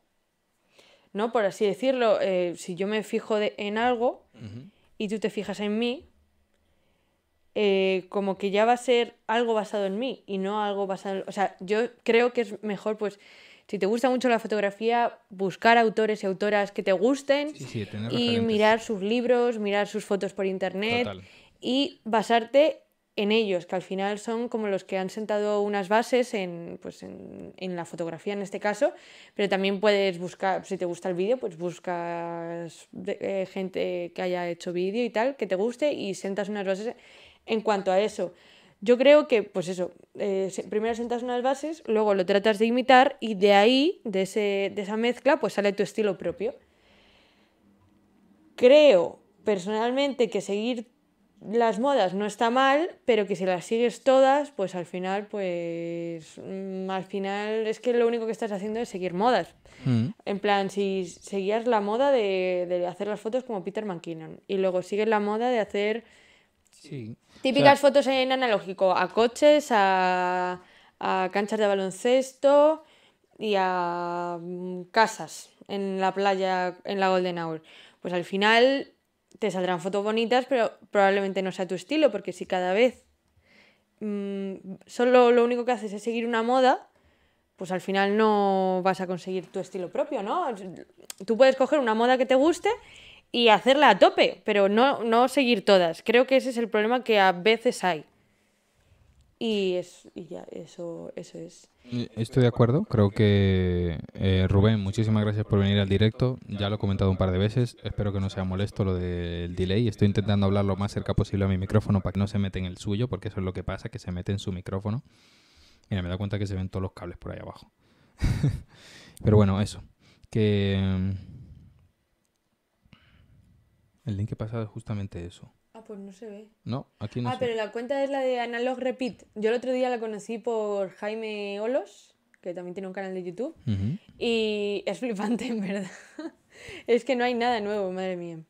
¿no? Por así decirlo, eh, si yo me fijo de- en algo y tú te fijas en mí, eh, como que ya va a ser algo basado en mí y no algo basado en... O sea, yo creo que es mejor, pues, si te gusta mucho la fotografía, buscar autores y autoras que te gusten Sí, sí, tener y referentes. mirar sus libros, mirar sus fotos por internet Total. y basarte en ellos, que al final son como los que han sentado unas bases en, pues en, en la fotografía en este caso, pero también puedes buscar, si te gusta el vídeo, pues buscas de- eh, gente que haya hecho vídeo y tal, que te guste y sentas unas bases en cuanto a eso. Yo creo que, pues eso, eh, primero sentas unas bases, luego lo tratas de imitar y de ahí, de, ese, de esa mezcla, pues sale tu estilo propio. Creo personalmente que seguir las modas no está mal, pero que si las sigues todas, pues al final, pues mm, al final es que lo único que estás haciendo es seguir modas. Mm. En plan, si seguías la moda de, de hacer las fotos como Peter McKinnon y luego sigues la moda de hacer Sí. típicas fotos en analógico a coches, a, a canchas de baloncesto y a mm, casas en la playa, en la Golden Hour. Pues al final te saldrán fotos bonitas, pero probablemente no sea tu estilo, porque si cada vez mm, solo lo único que haces es seguir una moda, pues al final no vas a conseguir tu estilo propio, ¿no? Tú puedes coger una moda que te guste y hacerla a tope, pero no, no seguir todas. Creo que ese es el problema que a veces hay. Y, es, y ya, eso, eso es. Estoy de acuerdo. Creo que eh, Rubén, muchísimas gracias por venir al directo. Ya lo he comentado un par de veces. Espero que no sea molesto lo del delay. Estoy intentando hablar lo más cerca posible a mi micrófono para que no se mete en el suyo, porque eso es lo que pasa, que se mete en su micrófono. Mira, me da cuenta que se ven todos los cables por ahí abajo. (laughs) Pero bueno, eso. Que el link pasado es justamente eso. Ah, pues no se ve. No, aquí no ah, se- pero la cuenta es la de Analog Repeat. Yo el otro día la conocí por Jaime Olos, que también tiene un canal de YouTube. Y es flipante, (laughs) en verdad. es que no hay nada nuevo, madre mía.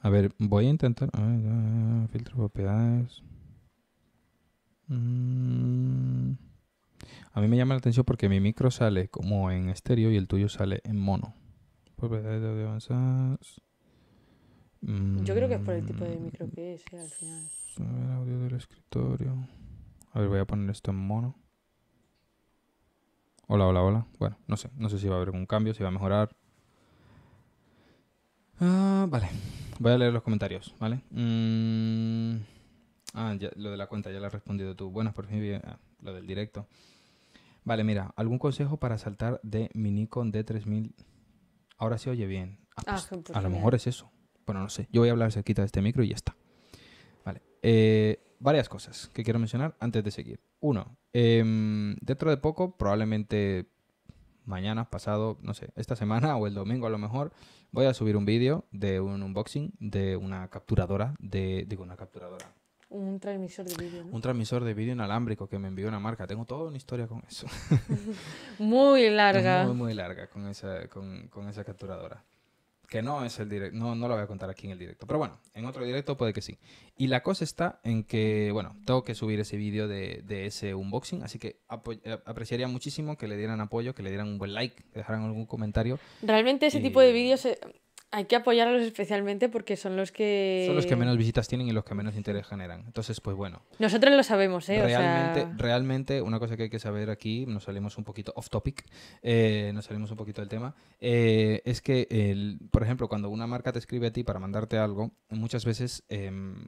A ver, voy a intentar. A ver, ah, filtro propiedades. Mm. A mí me llama la atención porque mi micro sale como en estéreo y el tuyo sale en mono. Propiedades de audio Yo creo que es por el tipo de Mm, micro que es, eh, al final. A ver, audio del escritorio. A ver, voy a poner esto en mono. Hola, hola, hola. Bueno, no sé. No sé si va a haber algún cambio, si va a mejorar. Ah, vale. Voy a leer los comentarios, ¿vale? Mm, Ah, ya, lo de la cuenta ya lo has respondido tú. Buenas, por fin vi ah, lo del directo. Vale, mira, ¿algún consejo para saltar de mi Nikon D3000? Ahora se oye bien. Ah, Ah, pues, a lo mejor es eso. Bueno, no sé. Yo voy a hablar cerquita de este micro y ya está. Vale. Eh, varias cosas que quiero mencionar antes de seguir. Uno, em, dentro de poco, probablemente mañana, pasado, no sé, esta semana (laughs) o el domingo a lo mejor, voy a subir un vídeo de un unboxing de una capturadora, de, digo, una capturadora, Un transmisor de vídeo, ¿no? un transmisor de vídeo inalámbrico que me envió una marca. Tengo toda una historia con eso. (laughs) Muy Es larga. Muy, muy larga con esa, con, con esa capturadora. Que no es el directo, no, no lo voy a contar aquí en el directo. Pero bueno, en otro directo puede que sí. Y la cosa está en que, bueno, tengo que subir ese vídeo de, de ese unboxing. Así que eh, apreciaría muchísimo que le dieran apoyo, que le dieran un buen like, que dejaran algún comentario. Realmente ese Y- tipo de vídeos eh, hay que apoyarlos especialmente porque son los que... Son los que menos visitas tienen y los que menos interés generan. Entonces, pues bueno, Nosotros lo sabemos, ¿eh? O realmente, sea, realmente, una cosa que hay que saber aquí, nos salimos un poquito off topic, eh, nos salimos un poquito del tema, eh, es que, el- por ejemplo, cuando una marca te escribe a ti para mandarte algo, muchas veces em,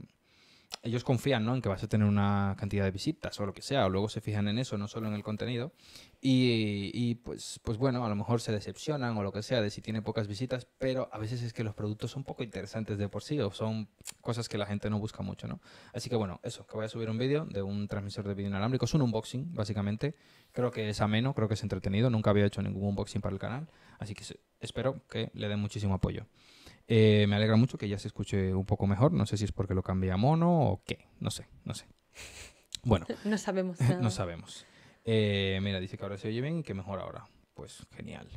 ellos confían ¿no? en que vas a tener una cantidad de visitas o lo que sea, o luego se fijan en eso, no solo en el contenido, y, y, pues, pues bueno, a lo mejor se decepcionan o lo que sea de si tiene pocas visitas, pero a veces es que los productos son poco interesantes de por sí o son cosas que la gente no busca mucho, ¿no? Así que bueno, eso, que voy a subir un vídeo de un transmisor de vídeo inalámbrico. Es un unboxing, básicamente. Creo que es ameno, creo que es entretenido. Nunca había hecho ningún unboxing para el canal. Así que espero que le den muchísimo apoyo. Eh, me alegra mucho que ya se escuche un poco mejor. No sé si es porque lo cambié a mono o qué. No sé, no sé. Bueno, (laughs) no sabemos (laughs) nada. no sabemos. Eh, mira, dice que ahora se oye bien y que mejor ahora. Pues genial.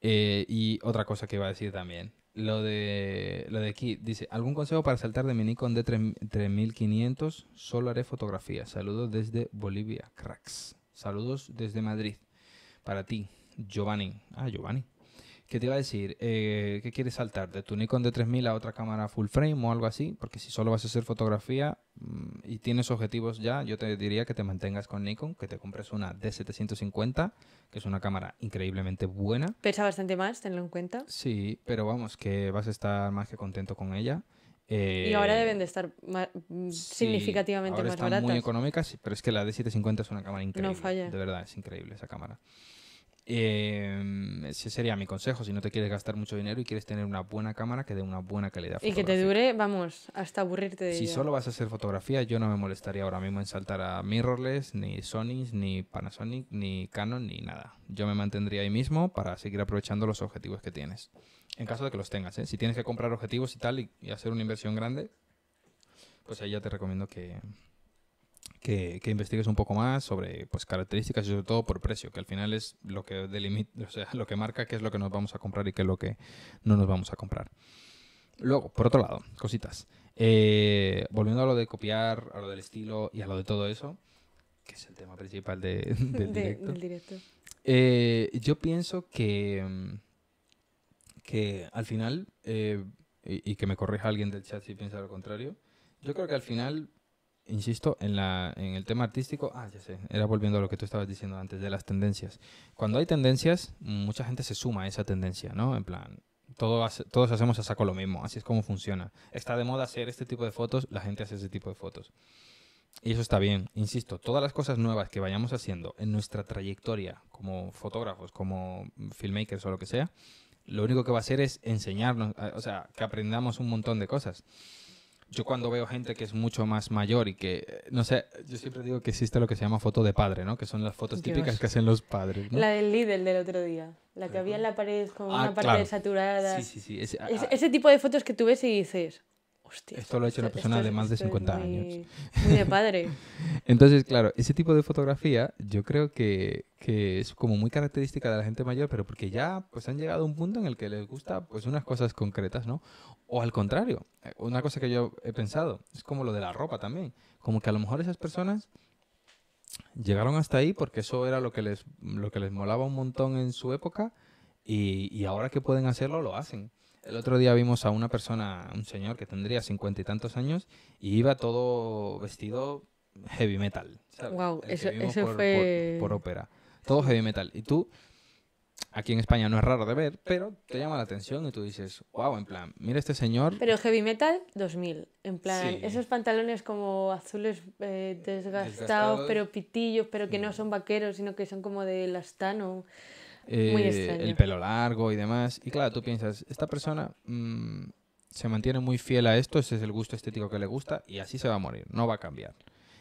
Eh, y otra cosa que iba a decir también. Lo de, lo de aquí. Dice, ¿algún consejo para saltar de mi Nikon de 3500? Solo haré fotografía. Saludos desde Bolivia, cracks. Saludos desde Madrid. Para ti, Giovanni. Ah, Giovanni. ¿Qué te iba a decir? Eh, ¿Qué quieres saltar? ¿De tu Nikon D3000 a otra cámara full frame o algo así? Porque si solo vas a hacer fotografía mm, y tienes objetivos ya, yo te diría que te mantengas con Nikon, que te compres una D750, que es una cámara increíblemente buena. Pesa bastante más, tenlo en cuenta. Sí, pero vamos, que vas a estar más que contento con ella. y ahora Eh, deben de estar ma- mm, sí, significativamente ahora más están baratas. muy económicas, pero es que la D750 es una cámara increíble. falla. De verdad, es increíble esa cámara. Eh, ese sería mi consejo si no te quieres gastar mucho dinero y quieres tener una buena cámara que dé una buena calidad y que te dure, vamos, hasta aburrirte de Si ella. solo vas a hacer fotografía, yo no me molestaría ahora mismo en saltar a mirrorless, ni Sony, ni Panasonic, ni Canon, ni nada. Yo me mantendría ahí mismo para seguir aprovechando los objetivos que tienes. En caso de que los tengas, ¿eh? Si tienes que comprar objetivos y tal y, y hacer una inversión grande, pues ahí ya te recomiendo que, que, que investigues un poco más sobre pues, características y sobre todo por precio, que al final es lo que delimita, (laughs) o sea, lo que marca qué es lo que nos vamos a comprar y qué es lo que no nos vamos a comprar. Luego, por otro lado, cositas. Eh, volviendo a lo de copiar, a lo del estilo y a lo de todo eso, que es el tema principal de- (laughs) del De- directo. del directo. Eh, yo pienso que, que al final, eh, y, y que me corrija alguien del chat si piensa lo contrario, yo creo que al final, insisto, en, la, en el tema artístico, ah, ya sé, era volviendo a lo que tú estabas diciendo antes de las tendencias. Cuando hay tendencias, mucha gente se suma a esa tendencia, ¿no? En plan, todo hace- todos hacemos a saco lo mismo, así es como funciona. Está de moda hacer este tipo de fotos, la gente hace ese tipo de fotos. Y eso está bien, insisto, todas las cosas nuevas que vayamos haciendo en nuestra trayectoria como fotógrafos, como filmmakers o lo que sea, lo único que va a hacer es enseñarnos, o sea, que aprendamos un montón de cosas. Yo cuando veo gente que es mucho más mayor y que, eh, no sé, yo siempre digo que existe lo que se llama foto de padre, ¿no? Que son las fotos Dios. típicas que hacen los padres, ¿no? La del Lidl del otro día. La que había en la pared con Ah, una parte claro. saturada. Sí, sí, sí. ese- Es- ah, ese tipo de fotos que tú ves y dices, hostia. Esto lo ha hecho una persona de más de esto es 50 muy- años. Muy de padre. (laughs) Entonces, claro, ese tipo de fotografía yo creo que, que es como muy característica de la gente mayor, pero porque ya pues han llegado a un punto en el que les gusta pues unas cosas concretas, ¿no? O al contrario, eh, una cosa que yo he pensado, es como lo de la ropa también, como que a lo mejor esas personas llegaron hasta ahí porque eso era lo que les, lo que les molaba un montón en su época y, y ahora que pueden hacerlo, lo hacen. El otro día vimos a una persona, un señor que tendría cincuenta y tantos años y iba todo vestido heavy metal. ¿sabes? El que eso- eso por, fue- por- por ópera. Todo heavy metal. Y tú, aquí en España no es raro de ver, pero te llama la atención y tú dices, wow, en plan, mira este señor. Pero heavy metal 2000. En plan, Sí. esos pantalones como azules eh, desgastados, Desgastados. pero pitillos, pero que no son vaqueros, sino que son como de lastano. Eh, el pelo largo y demás. Y claro, tú piensas, esta persona mm, se mantiene muy fiel a esto, ese es el gusto estético que le gusta y así se va a morir, no va a cambiar.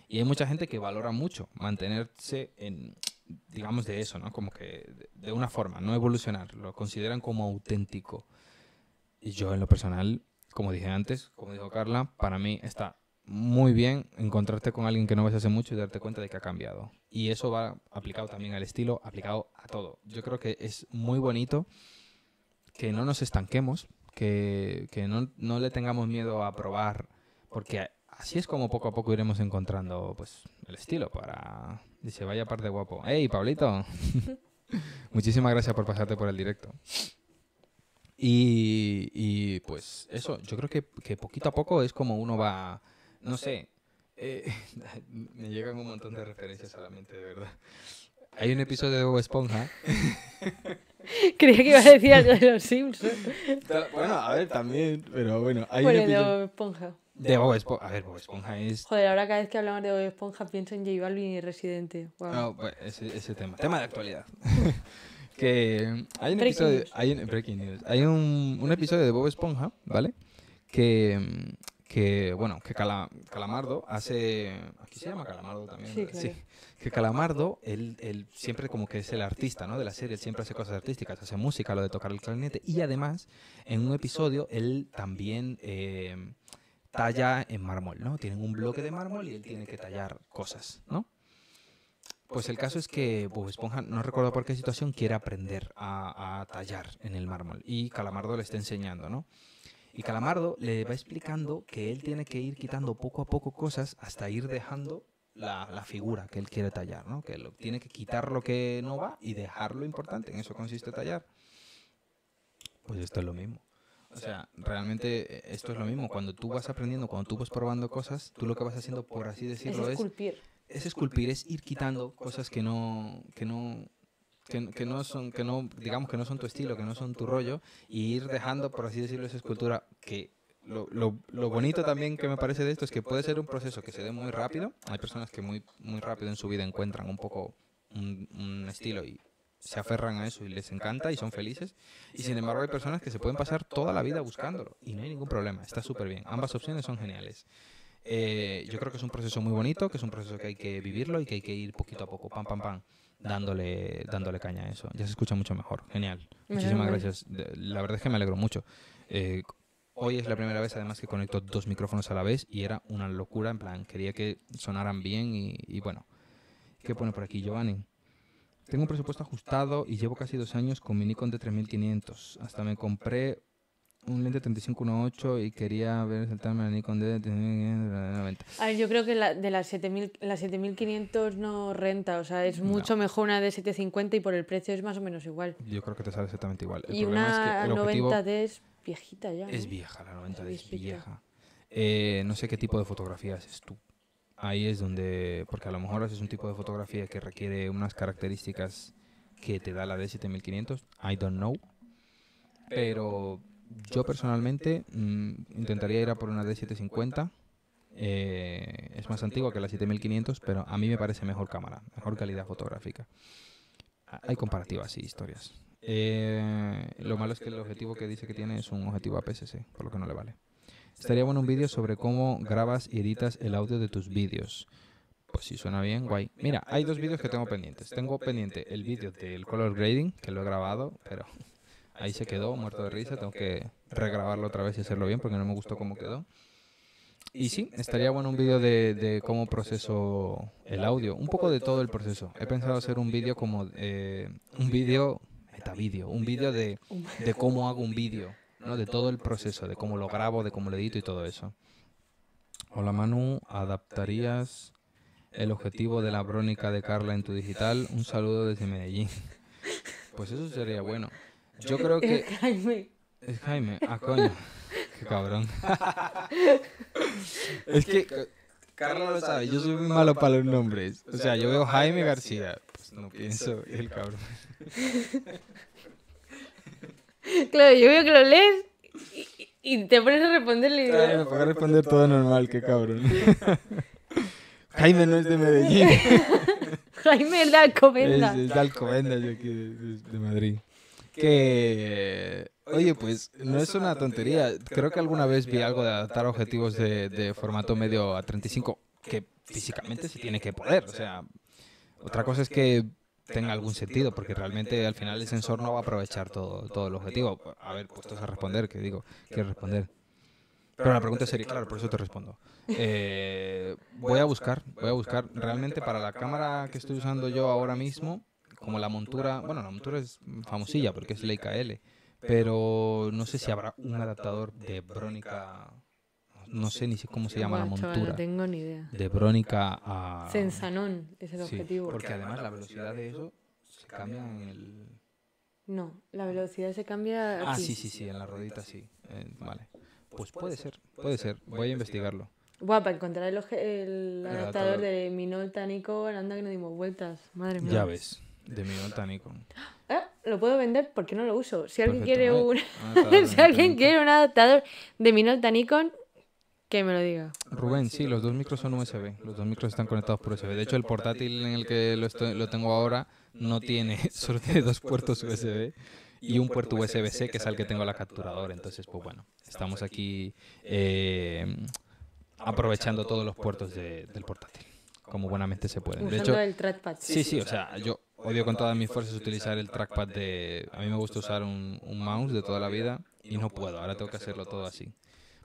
Y hay mucha gente que valora mucho mantenerse en, digamos, de eso, ¿no? Como que de una forma, no evolucionar, lo consideran como auténtico. Y yo en lo personal, como dije antes, como dijo Carla, para mí está muy bien encontrarte con alguien que no ves hace mucho y darte cuenta de que ha cambiado. Y eso va aplicado también al estilo, aplicado a todo. Yo creo que es muy bonito que no nos estanquemos, que, que no, no le tengamos miedo a probar, porque así es como poco a poco iremos encontrando pues el estilo para... Dice, vaya parte guapo. ¡Hey, Pablito! (laughs) Muchísimas gracias por pasarte por el directo. Y, y, pues eso, yo creo que, que poquito a poco es como uno va, no sé, eh, (laughs) me llegan un montón de referencias a la mente, de verdad. Hay un episodio de Bob Esponja. (laughs) Creía que iba a decir algo de los Simpsons. Bueno, a ver, también, pero bueno, hay Bueno, un de episodio Bob Esponja. de Bob Esponja. A ver, Bob Esponja es... Joder, ahora cada vez que hablamos de Bob Esponja pienso en J Balvin y Residente. No, bueno, ese, ese tema. Tema de actualidad. (laughs) que hay un episodio, hay un, breaking news. Hay un, un episodio de Bob Esponja, ¿vale? Que, mm, que bueno, que Cala- Calamardo hace, aquí se llama Calamardo también, Sí, claro. que Calamardo, él, él siempre como que es el artista, ¿no? De la serie, él siempre hace cosas artísticas, hace música, lo de tocar el clarinete y además en un episodio él también eh, talla en mármol, ¿no? Tienen un bloque de mármol y él tiene que tallar cosas, ¿no? Pues el caso es que Bob Esponja, no recuerdo por qué situación, quiere aprender a, a tallar en el mármol. Y Calamardo le está enseñando, ¿no? Y Calamardo le va explicando que él tiene que ir quitando poco a poco cosas hasta ir dejando la, la figura que él quiere tallar, ¿no? Que lo, tiene que quitar lo que no va y dejar lo importante. En eso consiste tallar. Pues esto es lo mismo. O sea, realmente eh, esto es lo mismo. Cuando tú vas aprendiendo, cuando tú vas probando cosas, tú lo que vas haciendo, por así Es decirlo, es, esculpir. es esculpir, es ir quitando cosas que no, que no, que, que no son, que no, digamos que no son tu estilo, que no son tu rollo, y ir dejando, por así decirlo, esa escultura que lo, lo, lo bonito también que me parece de esto es que puede ser un proceso que se dé muy rápido. Hay personas que muy, muy rápido en su vida encuentran un poco un, un estilo y se aferran a eso y les encanta y son felices. Y sin embargo hay personas que se pueden pasar toda la vida buscándolo y no hay ningún problema, está súper bien. Ambas opciones son geniales. Eh, yo creo que es un proceso muy bonito, que es un proceso que hay que vivirlo y que hay que ir poquito a poco, pam, pam, pam, dándole, dándole caña a eso. Ya se escucha mucho mejor, genial. Muchísimas gracias. La verdad es que me alegro mucho. Eh, hoy es la primera vez además que conecto dos micrófonos a la vez y era una locura, en plan, quería que sonaran bien y, y bueno. ¿Qué pone por aquí, Giovanni? Tengo un presupuesto ajustado y llevo casi dos años con mi Nikon D3500. Hasta me compré un lente 3518 y quería ver saltarme la Nikon D90. A ver, yo creo que la, de las 7000 las 7500 no renta, o sea, es mucho mejor una de 750 y por el precio es más o menos igual. Yo creo que te sale exactamente igual. El y problema es una que el objetivo 90D es viejita ya. es ¿no? vieja, la 90 Es vieja. Eh, no sé qué tipo de fotografía haces tú. Ahí es donde, porque a lo mejor haces un tipo de fotografía que requiere unas características que te da la D7500, I don't know. Pero yo personalmente mm, intentaría ir a por una D750. Eh, es más antigua que la 7500, pero a mí me parece mejor cámara, mejor calidad fotográfica. Ah, Hay comparativas y historias. Eh, lo malo es que el objetivo que dice que tiene es un objetivo APS-C, por lo que no le vale. Estaría bueno un vídeo sobre cómo grabas y editas el audio de tus vídeos. Pues si suena bien, guay. Mira, hay dos vídeos que tengo pendientes. Tengo pendiente el vídeo del color grading, que lo he grabado, pero ahí se quedó, muerto de risa. Tengo que regrabarlo otra vez y hacerlo bien porque no me gustó cómo quedó. Y sí, estaría bueno un vídeo de, de cómo proceso el audio, un poco de todo el proceso. He pensado hacer un vídeo como eh, un vídeo, metavídeo, un vídeo de, de cómo hago un vídeo, ¿no? de todo el proceso, de cómo lo grabo, de cómo lo edito y todo eso. Hola Manu, ¿adaptarías el objetivo de la brónica de Carla en tu digital? Un saludo desde Medellín. (laughs) Pues eso sería bueno. Yo creo (laughs) que... Jaime, Es Jaime. Ah, coño. Qué cabrón. (laughs) es que ca- Carla lo sabe, yo soy muy malo para los nombres. O sea, yo veo Jaime García. Pues no pienso, el cabrón. (laughs) Claro, yo veo que lo lees y, te pones a responderle Claro, me pongo a responder todo normal, qué cabrón. Jaime no es de Medellín. Jaime es de Alcobendas. Es, es de Alcobendas, yo aquí de, de- de Madrid. Que, oye, pues no es una tontería. Creo que alguna vez vi algo de adaptar objetivos de, de formato medio a 35, que físicamente se tiene que poder. O sea, otra cosa es que tenga algún sentido, porque realmente al final el sensor no va a aprovechar todo, todo el objetivo. A ver, puestos a responder, que digo, quiero responder. Pero la pregunta sería, claro, por eso te respondo. Eh, voy a buscar, voy a buscar. Realmente para la cámara que estoy usando yo ahora mismo, como la montura, bueno, la montura es famosilla porque es Leica L, pero no sé si habrá un adaptador de Brónica, no sé ni si cómo se llama la montura, no tengo ni idea. de Brónica a... Sensanón es el Sí, objetivo. porque además la velocidad de eso se cambia en el... No, la velocidad se cambia Ah, sí, sí, sí, en la rodita sí. Eh, vale. Pues puede ser, puede ser. Voy a investigarlo. Buah, para encontrar el, adaptador de Minolta Nikon, anda que no dimos vueltas. Madre mía. Ya ves, de Minolta Nikon. Ah, lo puedo vender porque no lo uso. Si alguien Perfecto. quiere un, (laughs) de si alguien quiere un adaptador de Minolta Nikon, que me lo diga. Rubén, sí, los dos micros son USB. Los dos micros están conectados por USB. De hecho, el portátil en el que lo, estoy- lo tengo ahora no tiene, (laughs) solo tiene dos puertos USB y un puerto USB-C que es el que tengo la capturadora. Entonces, pues bueno, estamos aquí eh, aprovechando todos los puertos de- del portátil, como buenamente se puede. De hecho, el trackpad. Sí, sí, o sea, yo odio con todas mis fuerzas utilizar el trackpad de... A mí me gusta usar un, un mouse de toda la vida y no puedo, ahora tengo que hacerlo todo así.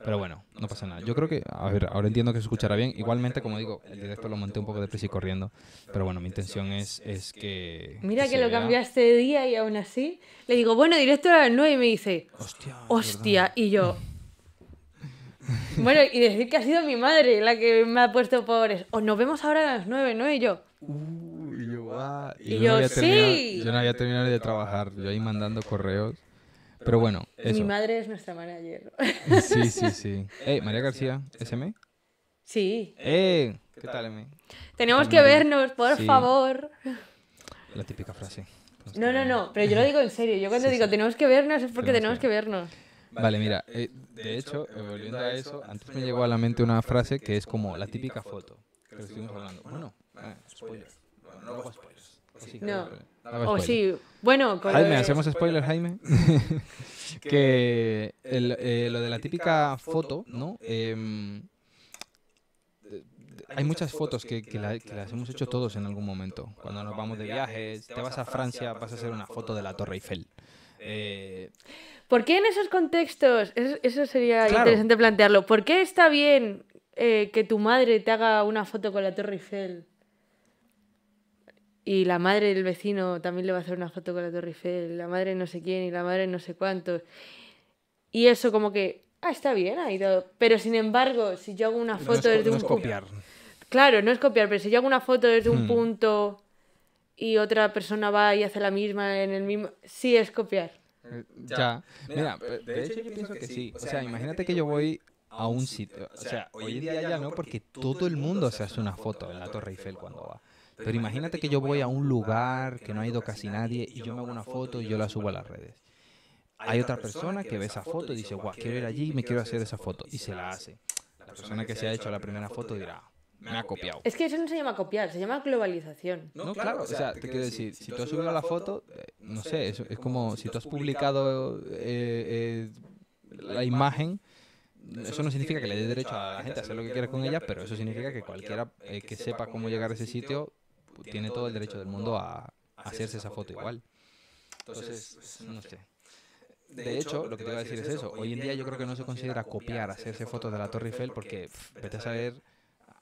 Pero bueno, no pasa nada. Yo creo que, a ver, ahora entiendo que se escuchará bien. Igualmente, como digo, el directo lo monté un poco deprisa y corriendo. Pero bueno, mi intención es, es que... Mira que se lo vea. cambiaste de día y aún así le digo, bueno, directo a las 9 y me dice, Hostia. hostia, y yo... Bueno, y decir que ha sido mi madre la que me ha puesto por eso. O nos vemos ahora a las 9, ¿no? Y yo, verdad. Uh, y yo, no terminado- sí. yo no había terminado de trabajar. Yo ahí mandando correos. Pero bueno, eso. Mi madre es nuestra manager. (laughs) Sí, sí, (laughs) sí. Eh, María García, ¿SM? Sí. Eh, ¿qué tal, M? Tenemos Tal que María. vernos, por Sí. favor. La típica frase. No, no, no, pero yo lo digo en serio. Yo cuando Sí, digo sí. tenemos que vernos es porque Tenemos tenemos que que vernos. Vale, mira, eh, de hecho, eh, volviendo a eso, antes me llegó a la mente una frase que es como la típica foto, que lo estuvimos hablando. Bueno, eh, spoiler. No hago spoilers. O sí, No. O sí, bueno, con Jaime, ¿hacemos spoiler, Jaime? que el, eh, lo de la típica foto, ¿no? Em, hay muchas fotos que, que la- que las hemos hecho todos en algún momento. Cuando nos vamos de viajes, te vas a Francia, vas a hacer una foto de la Torre Eiffel. Eh, ¿Por qué en esos contextos? Eso, eso sería Claro. interesante plantearlo. ¿Por qué está bien eh, que tu madre te haga una foto con la Torre Eiffel? Y la madre del vecino también le va a hacer una foto con la Torre Eiffel. La madre no sé quién y la madre no sé cuántos. Y eso como que, ah, está bien, ha ido. Pero sin embargo, si yo hago una no es foto co- desde no un copiar. Claro, no es copiar, pero si yo hago una foto desde un Hmm. punto y otra persona va y hace la misma en el mismo... Sí es copiar. Eh, Ya, mira, pe- de hecho yo pienso que sí. O sea, imagínate que yo voy a un sitio. O sea, hoy en día ya no, porque todo el mundo se hace una foto en la Torre Eiffel cuando va. Pero imagínate que yo voy a un lugar que no ha ido casi nadie y yo me hago una foto y yo la subo a las redes. Hay otra persona que ve esa foto y dice, guau, quiero ir allí y me quiero hacer esa foto. Y se la hace. La persona que se ha hecho la primera foto dirá, me ha copiado. Es que eso no se llama copiar, se llama globalización. No, claro, o sea, te quiero decir, si tú has subido la foto, eh, no sé, es, es como si tú has publicado eh, eh, la imagen, eso no significa que le dé derecho a la gente a hacer lo que quiera con ella, pero eso significa que cualquiera eh, que sepa cómo llegar a ese sitio tiene todo el derecho del mundo a, hacerse esa foto igual. Entonces, no sé. De hecho, lo que te iba a decir es eso. Hoy en día yo creo que no se considera copiar, hacerse fotos de la Torre Eiffel, porque pff, vete a saber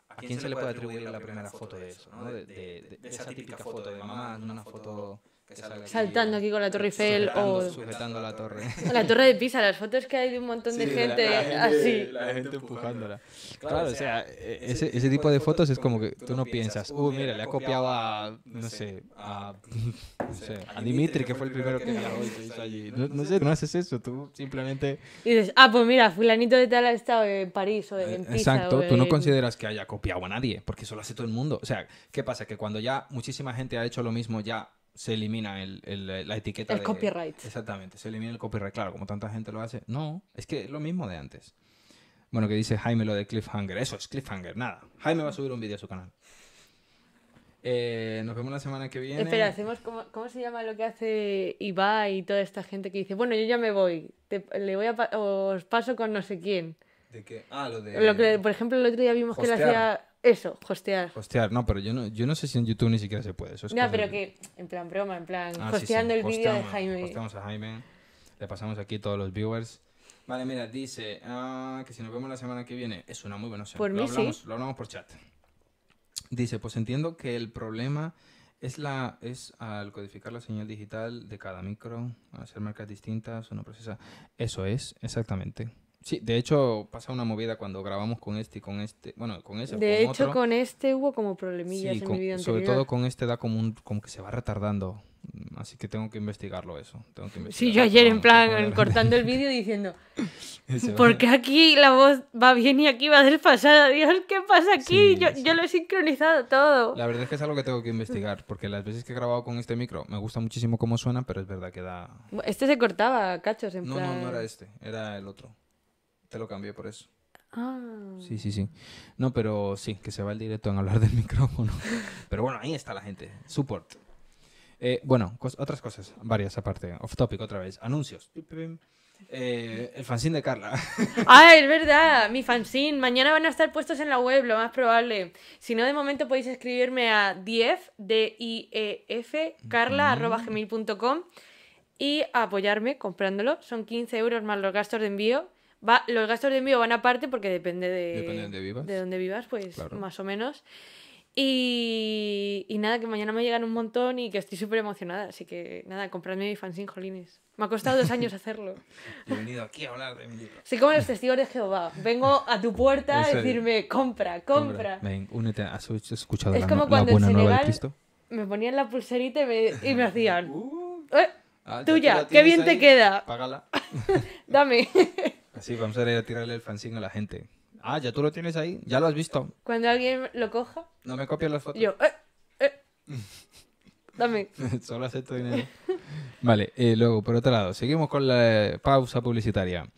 a quién se le puede atribuir la primera foto de eso, ¿no? De, de- de- de esa típica foto de mamá, una foto que salga Saltando aquí con la Torre Eiffel sujetando, o sujetando la torre. o la Torre de Pisa, las fotos que hay de un montón de Sí, gente, la- la gente- así. La gente empujándola. Claro, o sea, e- ese, ese tipo de fotos es como que tú no piensas, uh, mira, le ha copiado a, no sé, a, no sé, a (laughs) (laughs) Dimitri, que fue el primero que viajó y se hizo allí. No, no sé, no haces eso, tú simplemente... Y dices, ah, pues mira, fulanito de tal ha estado en París o en Pisa. Exacto, tú no consideras que haya copiado a nadie, porque eso lo hace todo el mundo. O sea, ¿qué pasa? Que cuando ya muchísima gente ha hecho lo mismo, ya se elimina el, el- la etiqueta El de... copyright. Exactamente, se elimina el copyright, claro, como tanta gente lo hace. No, es que es lo mismo de antes. Bueno, que dice Jaime lo de Cliffhanger. Eso es Cliffhanger, nada. Jaime va a subir un vídeo a su canal. Eh, nos vemos la semana que viene. Espera, hacemos como, ¿cómo se llama lo que hace Ibai y toda esta gente que dice, bueno, yo ya me voy, te- le voy a pa- os paso con no sé quién? ¿De qué? Ah, lo de... Lo que, por ejemplo, el otro día vimos que le hostear. hacía eso, hostear. Hostear, no, pero yo no, yo no sé si en YouTube ni siquiera se puede. Eso es No, pero que, en plan broma, en plan, Ah, sí, sí, hosteando el vídeo de Jaime. hosteamos a Jaime. Le pasamos aquí todos los viewers. Vale, mira, dice ah, que si nos vemos la semana que viene es una muy buena opción. Por lo, mí sí. hablamos, lo hablamos por chat. Dice, pues entiendo que el problema es la es al codificar la señal digital de cada micro, al hacer marcas distintas, uno procesa. Eso es, exactamente. Sí, de hecho pasa una movida cuando grabamos con este y con este, bueno, con ese De con hecho, otro. con este hubo como problemillas Sí, en con- mi sobre anterior. todo con este da como un como que se va retardando. Mm, Así que tengo que investigarlo eso. Tengo que Sí, yo ayer en plan cortando el (laughs) vídeo diciendo, ¿por qué aquí la voz va bien y aquí va desfasada? Dios, ¿qué pasa aquí? Sí, yo, sí. yo lo he sincronizado todo. La verdad es que es algo que tengo que investigar, porque las veces que he grabado con este micro me gusta muchísimo cómo suena, pero es verdad que da... Este se cortaba, cachos, en No, plan... no, no era este, era el otro. Te lo cambié por eso. Ah. Sí, sí, sí. No, pero sí, que se va el directo en hablar del (laughs) micrófono. Pero bueno, ahí está la gente. Support. Eh, bueno, cos- otras cosas, varias aparte. Off topic otra vez. Anuncios. Eh, el fanzine de Carla. (laughs) Ah, es verdad, mi fanzine. Mañana van a estar puestos en la web, lo más probable. Si no, de momento podéis escribirme a dief, d i e f carla, arroba gmail.com y apoyarme comprándolo. Son 15 euros más los gastos de envío. Va, los gastos de envío van aparte porque depende de, Depende de dónde vivas. de dónde vivas, pues Claro. más o menos. Y, y nada, que mañana me llegan un montón y que estoy súper emocionada. Así que nada, compradme mi fanzine, jolines. Me ha costado dos años hacerlo. (laughs) He venido aquí a hablar de mi libro. Soy como los testigos de Jehová. Vengo a tu puerta a decirme, compra, compra. Ven, únete. ¿Has escuchado Es la, como no- la cuando en buena nueva de Senegal- Cristo? Me ponían la pulserita y me, y me hacían, Uh, "Eh, ah, ya tuya, qué bien te ahí, queda. Págala. (laughs) Dame. (laughs) Así vamos a ir a tirarle el fanzine a la gente. Ah, ya tú lo tienes ahí, ya lo has visto. Cuando alguien lo coja, No me copias las fotos. yo, eh, eh. Dame. (laughs) Solo acepto dinero. Vale, eh, luego, por otro lado, seguimos con la pausa publicitaria.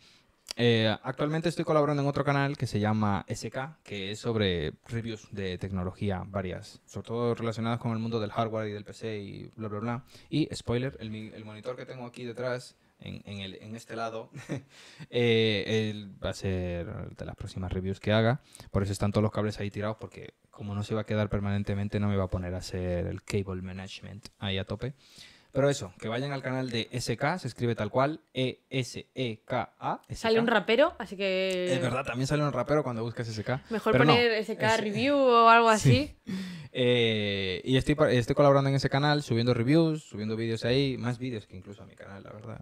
Eh, actualmente estoy colaborando en otro canal que se llama SK, que es sobre reviews de tecnología varias, sobre todo relacionadas con el mundo del hardware y del PC y bla, bla, bla. Y, spoiler, el, el monitor que tengo aquí detrás, en, en, el, en este lado, (laughs) eh, él va a ser de las próximas reviews que haga. Por eso están todos los cables ahí tirados, porque como no se va a quedar permanentemente, no me va a poner a hacer el cable management ahí a tope. Pero eso, que vayan al canal de SK, se escribe tal cual, E E-S-E-K-A. Sale un rapero, así que. Es verdad, también sale un rapero cuando buscas SK. Mejor pero no, poner SK es- Review o algo (laughs) así. Eh, y estoy, estoy colaborando en ese canal, subiendo reviews, subiendo vídeos ahí, más vídeos que incluso a mi canal, la verdad,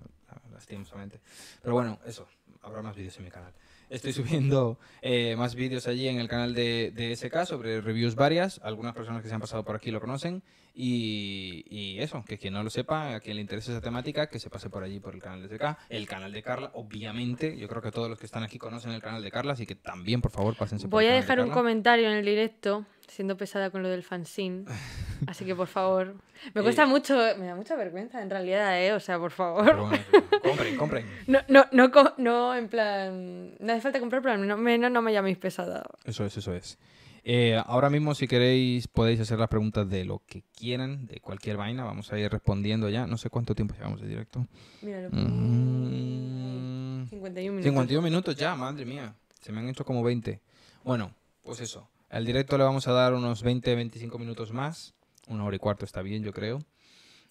lastimosamente. Pero bueno, eso, habrá más vídeos en mi canal. Estoy subiendo eh, más vídeos allí en el canal de, de SK sobre reviews varias. Algunas personas que se han pasado por aquí lo conocen. Y, y eso, que quien no lo sepa, a quien le interese esa temática, que se pase por allí por el canal de SK. El canal de Carla, obviamente, yo creo que todos los que están aquí conocen el canal de Carla, así que también, por favor, pásense por Voy el a canal de dejar un comentario en el directo, siendo pesada con lo del fanzine. (laughs) Así que por favor. Me cuesta Eh, mucho, me da mucha vergüenza en realidad, ¿eh? O sea, por favor. bueno, compren, compren. (laughs) No, no, no, no, en plan. No hace falta comprar, pero no, me- no, no me llaméis pesada. Eso es, eso es. Eh, ahora mismo, si queréis, podéis hacer las preguntas de lo que quieran, de cualquier vaina. Vamos a ir respondiendo ya. No sé cuánto tiempo llevamos de directo. Mira, lo Mm, 51 minutos. 51 minutos ya, madre mía. Se me han hecho como 20. Bueno, pues eso. Al directo le vamos a dar unos 20, 25 minutos más. Una hora y cuarto está bien, yo creo.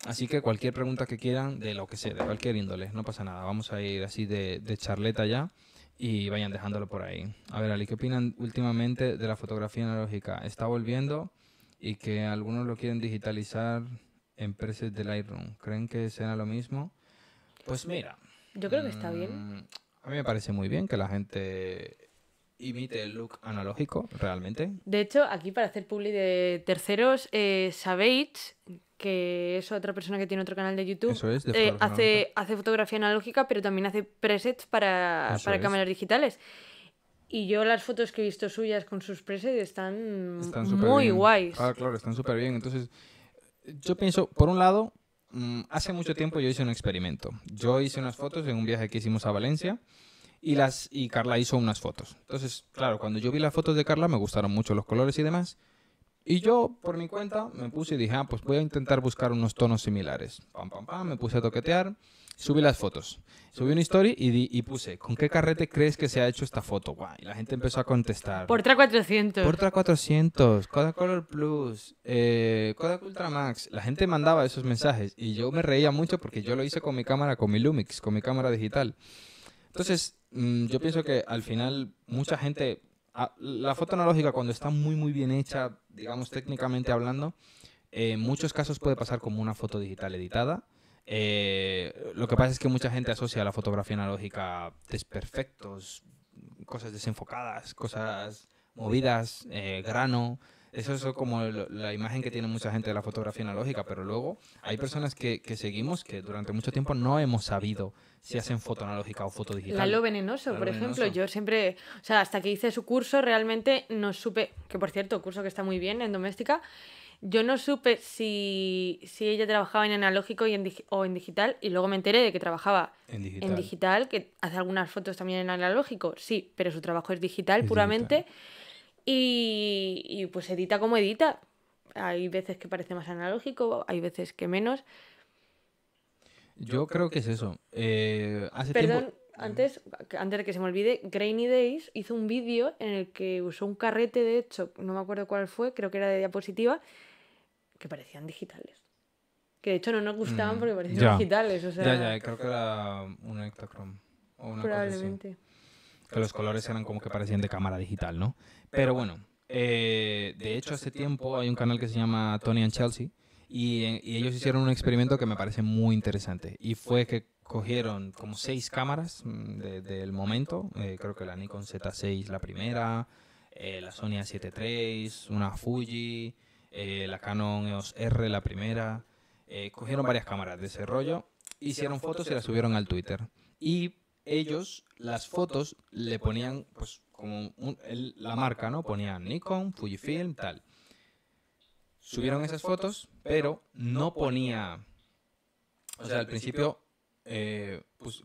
Así que cualquier pregunta que quieran, de lo que sea, de cualquier índole, no pasa nada. Vamos a ir así de, de charleta ya y vayan dejándolo por ahí. A ver, Ali, ¿qué opinan últimamente de la fotografía analógica? Está volviendo y que algunos lo quieren digitalizar en presets de Lightroom. ¿Creen que será lo mismo? Pues mira. Yo creo que está bien. mm, A mí me parece muy bien que la gente imite el look analógico, realmente. De hecho, aquí para hacer publi de terceros, eh, Savage, que es otra persona que tiene otro canal de YouTube, Eso es, de eh, hace, hace fotografía analógica, pero también hace presets para, Eso para es. cámaras digitales. Y yo las fotos que he visto suyas con sus presets están, Están muy bien. guays. Ah, claro, están súper bien. Entonces, yo pienso, por un lado, mm, hace mucho tiempo yo hice un experimento. Yo hice unas fotos en un viaje que hicimos a Valencia y, las, y Carla hizo unas fotos. Entonces, claro, cuando yo vi las fotos de Carla me gustaron mucho los colores y demás. Y yo, por mi cuenta, me puse y dije, ah, pues voy a intentar buscar unos tonos similares. Pam, pam, pam, me puse a toquetear, subí las fotos. Subí una story y, di- y puse, ¿con qué carrete crees que se ha hecho esta foto? Guau, y la gente empezó a contestar. Portra 400. Portra 400, Kodak Color Plus, eh, Kodak Ultra Max. La gente mandaba esos mensajes y yo me reía mucho porque yo lo hice con mi cámara, con mi Lumix, con mi cámara digital. Entonces, yo pienso que al final mucha gente... a- La foto analógica cuando está muy muy bien hecha, digamos técnicamente hablando, eh, en muchos casos puede pasar como una foto digital editada. Eh, lo que pasa es que mucha gente asocia la fotografía analógica desperfectos, cosas desenfocadas, cosas movidas, eh, grano. Eso es como la imagen que tiene mucha gente de la fotografía analógica, pero luego hay personas que, que seguimos que durante mucho tiempo no hemos sabido si hacen foto analógica o foto digital. Lalo Venenoso, Lalo por ejemplo, Venenoso. yo siempre, o sea, hasta que hice su curso realmente no supe, que por cierto, curso que está muy bien en doméstica, yo no supe si, si ella trabajaba en analógico y en o en digital y luego me enteré de que trabajaba en digital. en digital, que hace algunas fotos también en analógico, sí, pero su trabajo es digital Es puramente Y, y, pues edita como edita. Hay veces que parece más analógico, hay veces que menos. Yo creo que es eso. Eh, hace Perdón, tiempo... antes, antes de que se me olvide, Grainy Days hizo un vídeo en el que usó un carrete, de hecho, no me acuerdo cuál fue, creo que era de diapositiva, que parecían digitales. Que de hecho no nos gustaban Mm, porque parecían ya. digitales, o sea, Ya, ya, creo que era un Ektachrome. O una cosa así. probablemente. que los colores eran como que parecían de cámara digital, ¿no? Pero bueno, eh, de hecho hace tiempo hay un canal que se llama Tony and Chelsea y, y ellos hicieron un experimento que me parece muy interesante y fue que cogieron como seis cámaras mm, de- del momento, eh, creo que la Nikon Z6 la primera, eh, la Sony A7 III, una Fuji, eh, la Canon EOS R la primera, eh, cogieron varias cámaras de ese rollo hicieron fotos y las subieron al Twitter. Y ellos, las fotos, le ponían, pues, como un- el- la marca, ¿no? Ponían Nikon, Fujifilm, tal. Subieron esas fotos, pero no ponía... O sea, al principio, eh, pues,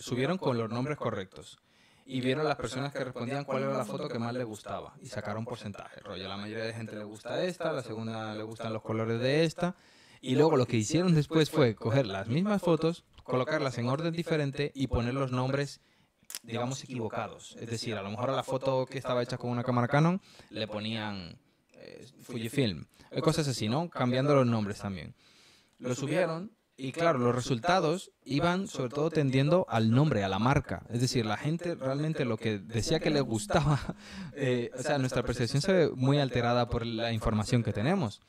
subieron con los nombres correctos. Y vieron las personas que respondían cuál era la foto que más les gustaba. Y sacaron porcentaje. Rollo, la mayoría de gente le gusta esta, la segunda le gustan los colores de esta. Y luego lo que hicieron después fue coger las mismas fotos, colocarlas en orden diferente y poner los nombres, digamos, equivocados. Es decir, a lo mejor a la foto que estaba hecha con una cámara Canon le ponían eh, Fujifilm. Cosas así, ¿no? Cambiando los nombres también. Lo subieron y claro, los resultados iban sobre todo tendiendo al nombre, a la marca. Es decir, la gente realmente lo que decía que le gustaba, (laughs) eh, o sea, nuestra percepción se ve muy alterada por la información que tenemos.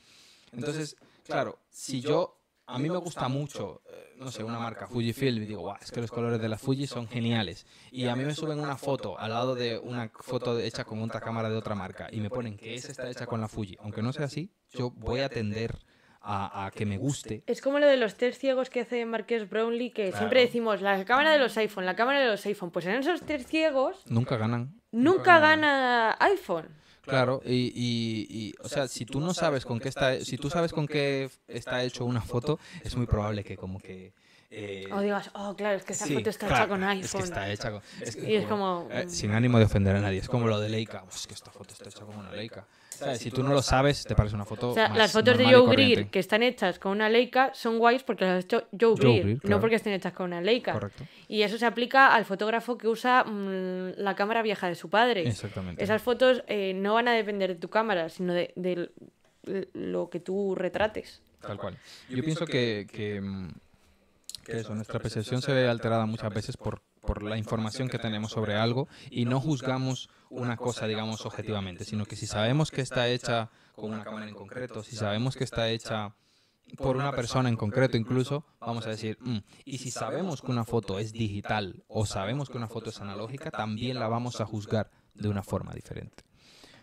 Entonces, claro, si yo, a mí me gusta mucho, eh, no sé, una marca Fujifilm y digo, "Guau, es que los colores de la Fuji son geniales. Y a mí me suben una foto al lado de una foto hecha con otra cámara de otra marca y me ponen que esa está hecha con la Fuji. Aunque no sea así, yo voy a tender a, a que me guste. Es como lo de los test ciegos que hace Marques Brownlee, que Claro. siempre decimos la cámara de los iPhone, la cámara de los iPhone. Pues en esos test ciegos Nunca ganan. nunca gana iPhone. Claro, y, y, y, o sea, si tú no sabes con qué está, si tú sabes con qué está hecho una foto, es muy probable que como que eh, O digas, oh, claro, es que esa sí, foto está claro, hecha con iPhone. Es que está hecha con, es que Y es como, eh, mm. sin ánimo de ofender a nadie, es como lo de Leica, "Uf, es que esta foto está hecha con una Leica. ¿Sabes? Si tú no lo sabes, te parece una foto O sea, más las fotos de Joe Greer que están hechas con una Leica son guays porque las ha hecho Joe Joe Greer, Greer, no claro. porque estén hechas con una Leica. Correcto. Y eso se aplica al fotógrafo que usa mm, la cámara vieja de su padre. Exactamente. Esas fotos eh, no van a depender de tu cámara, sino de, lo que tú retrates. Tal cual. Yo pienso que, que, que eso, nuestra percepción se ve alterada muchas veces por, por la información que tenemos sobre algo y no juzgamos una cosa, digamos, objetivamente, sino que si sabemos que está hecha con una cámara en concreto, si sabemos que está hecha por una persona en concreto incluso, vamos a decir, "Mm". y si sabemos que una foto es digital o sabemos que una foto es analógica, también la vamos a juzgar de una forma diferente.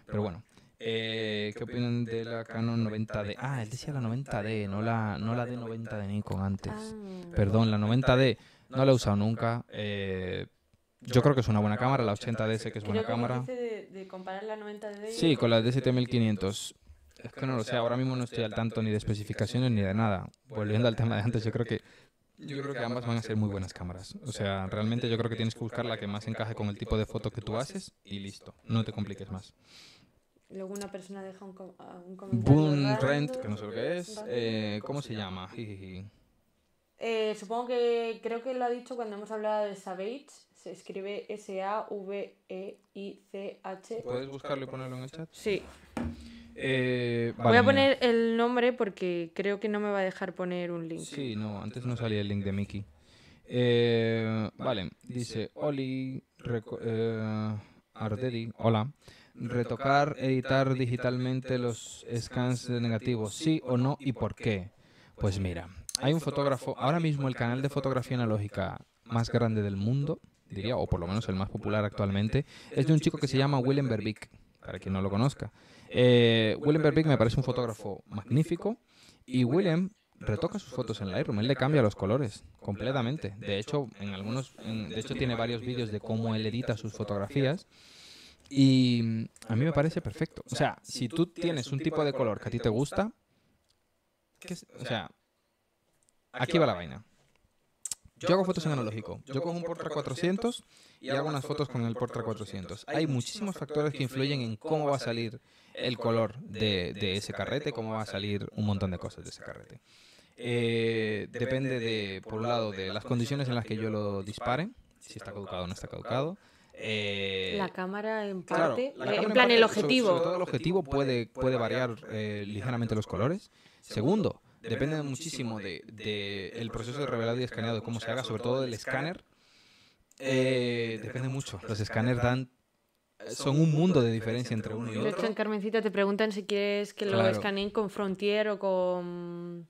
Pero bueno, eh, ¿qué opinan de la Canon 90D? Ah, él decía la 90D, no la, no la D90 de Nikon antes. Perdón, la 90D no la he usado nunca. eh, yo creo que es una buena cámara, la 80D sé que es buena cámara. De, comparar la 90 de Sí, con la D7500. Es que no lo sé, ahora mismo no estoy al tanto ni de especificaciones ni de nada. Volviendo al tema de antes, yo creo que yo creo que ambas van a ser muy buenas cámaras. O sea, realmente yo creo que tienes que buscar la que más encaje con el tipo de foto que tú haces y listo. No te compliques más. Luego una persona deja un, com- ah, un comentario. Boon raro, Rent, que no sé lo que es. eh, ¿Cómo se llama? Jijiji. Eh, supongo que creo que lo ha dicho cuando hemos hablado de Savage. Se escribe E S-A-V-E-I-C-H. ¿Puedes buscarlo y ponerlo en el chat? Sí. Eh, Voy a mira. poner el nombre porque creo que no me va a dejar poner un link. Sí, no, antes no salía el link de Mickey. Eh, vale, dice Oli eh, Ardedi, hola. Retocar, editar digitalmente los scans de negativos, sí o no y por qué. Pues mira, hay un fotógrafo, ahora mismo el canal de fotografía analógica más grande del mundo, diría, o por lo menos el más popular actualmente, es de un chico que se llama Willem Verbeek, para quien no lo conozca. Eh, Willem Verbeek me parece un fotógrafo magnífico y Willem retoca sus fotos en Lightroom, él le cambia los colores completamente. De hecho, en algunos, de hecho tiene varios vídeos de cómo él edita sus fotografías y mm, a mí me parece perfecto. O sea, si tú tienes un tipo de color que a ti te gusta, o sea, aquí va la vaina. Yo hago fotos en analógico. Yo cojo un Portra 400 y hago unas fotos con el Portra 400. Hay muchísimos factores que influyen en cómo va a salir el color de, de ese carrete, cómo va a salir un montón de cosas de ese carrete. Eh, depende de, por un lado, de las condiciones en las que yo lo dispare, si está caducado o no está caducado. Eh, La cámara en Claro, parte. la eh, cámara en en plan, el parte, objetivo. Sobre, todo el objetivo puede, puede variar eh, ligeramente los colores. Segundo, depende muchísimo de, de el proceso de revelado y escaneado, de cómo se haga, sobre todo del escáner. Eh, depende mucho. Los escáneres dan son un mundo de diferencia entre uno y De hecho, otro. en Carmencita te preguntan si quieres que lo Claro. escaneen con Frontier o con.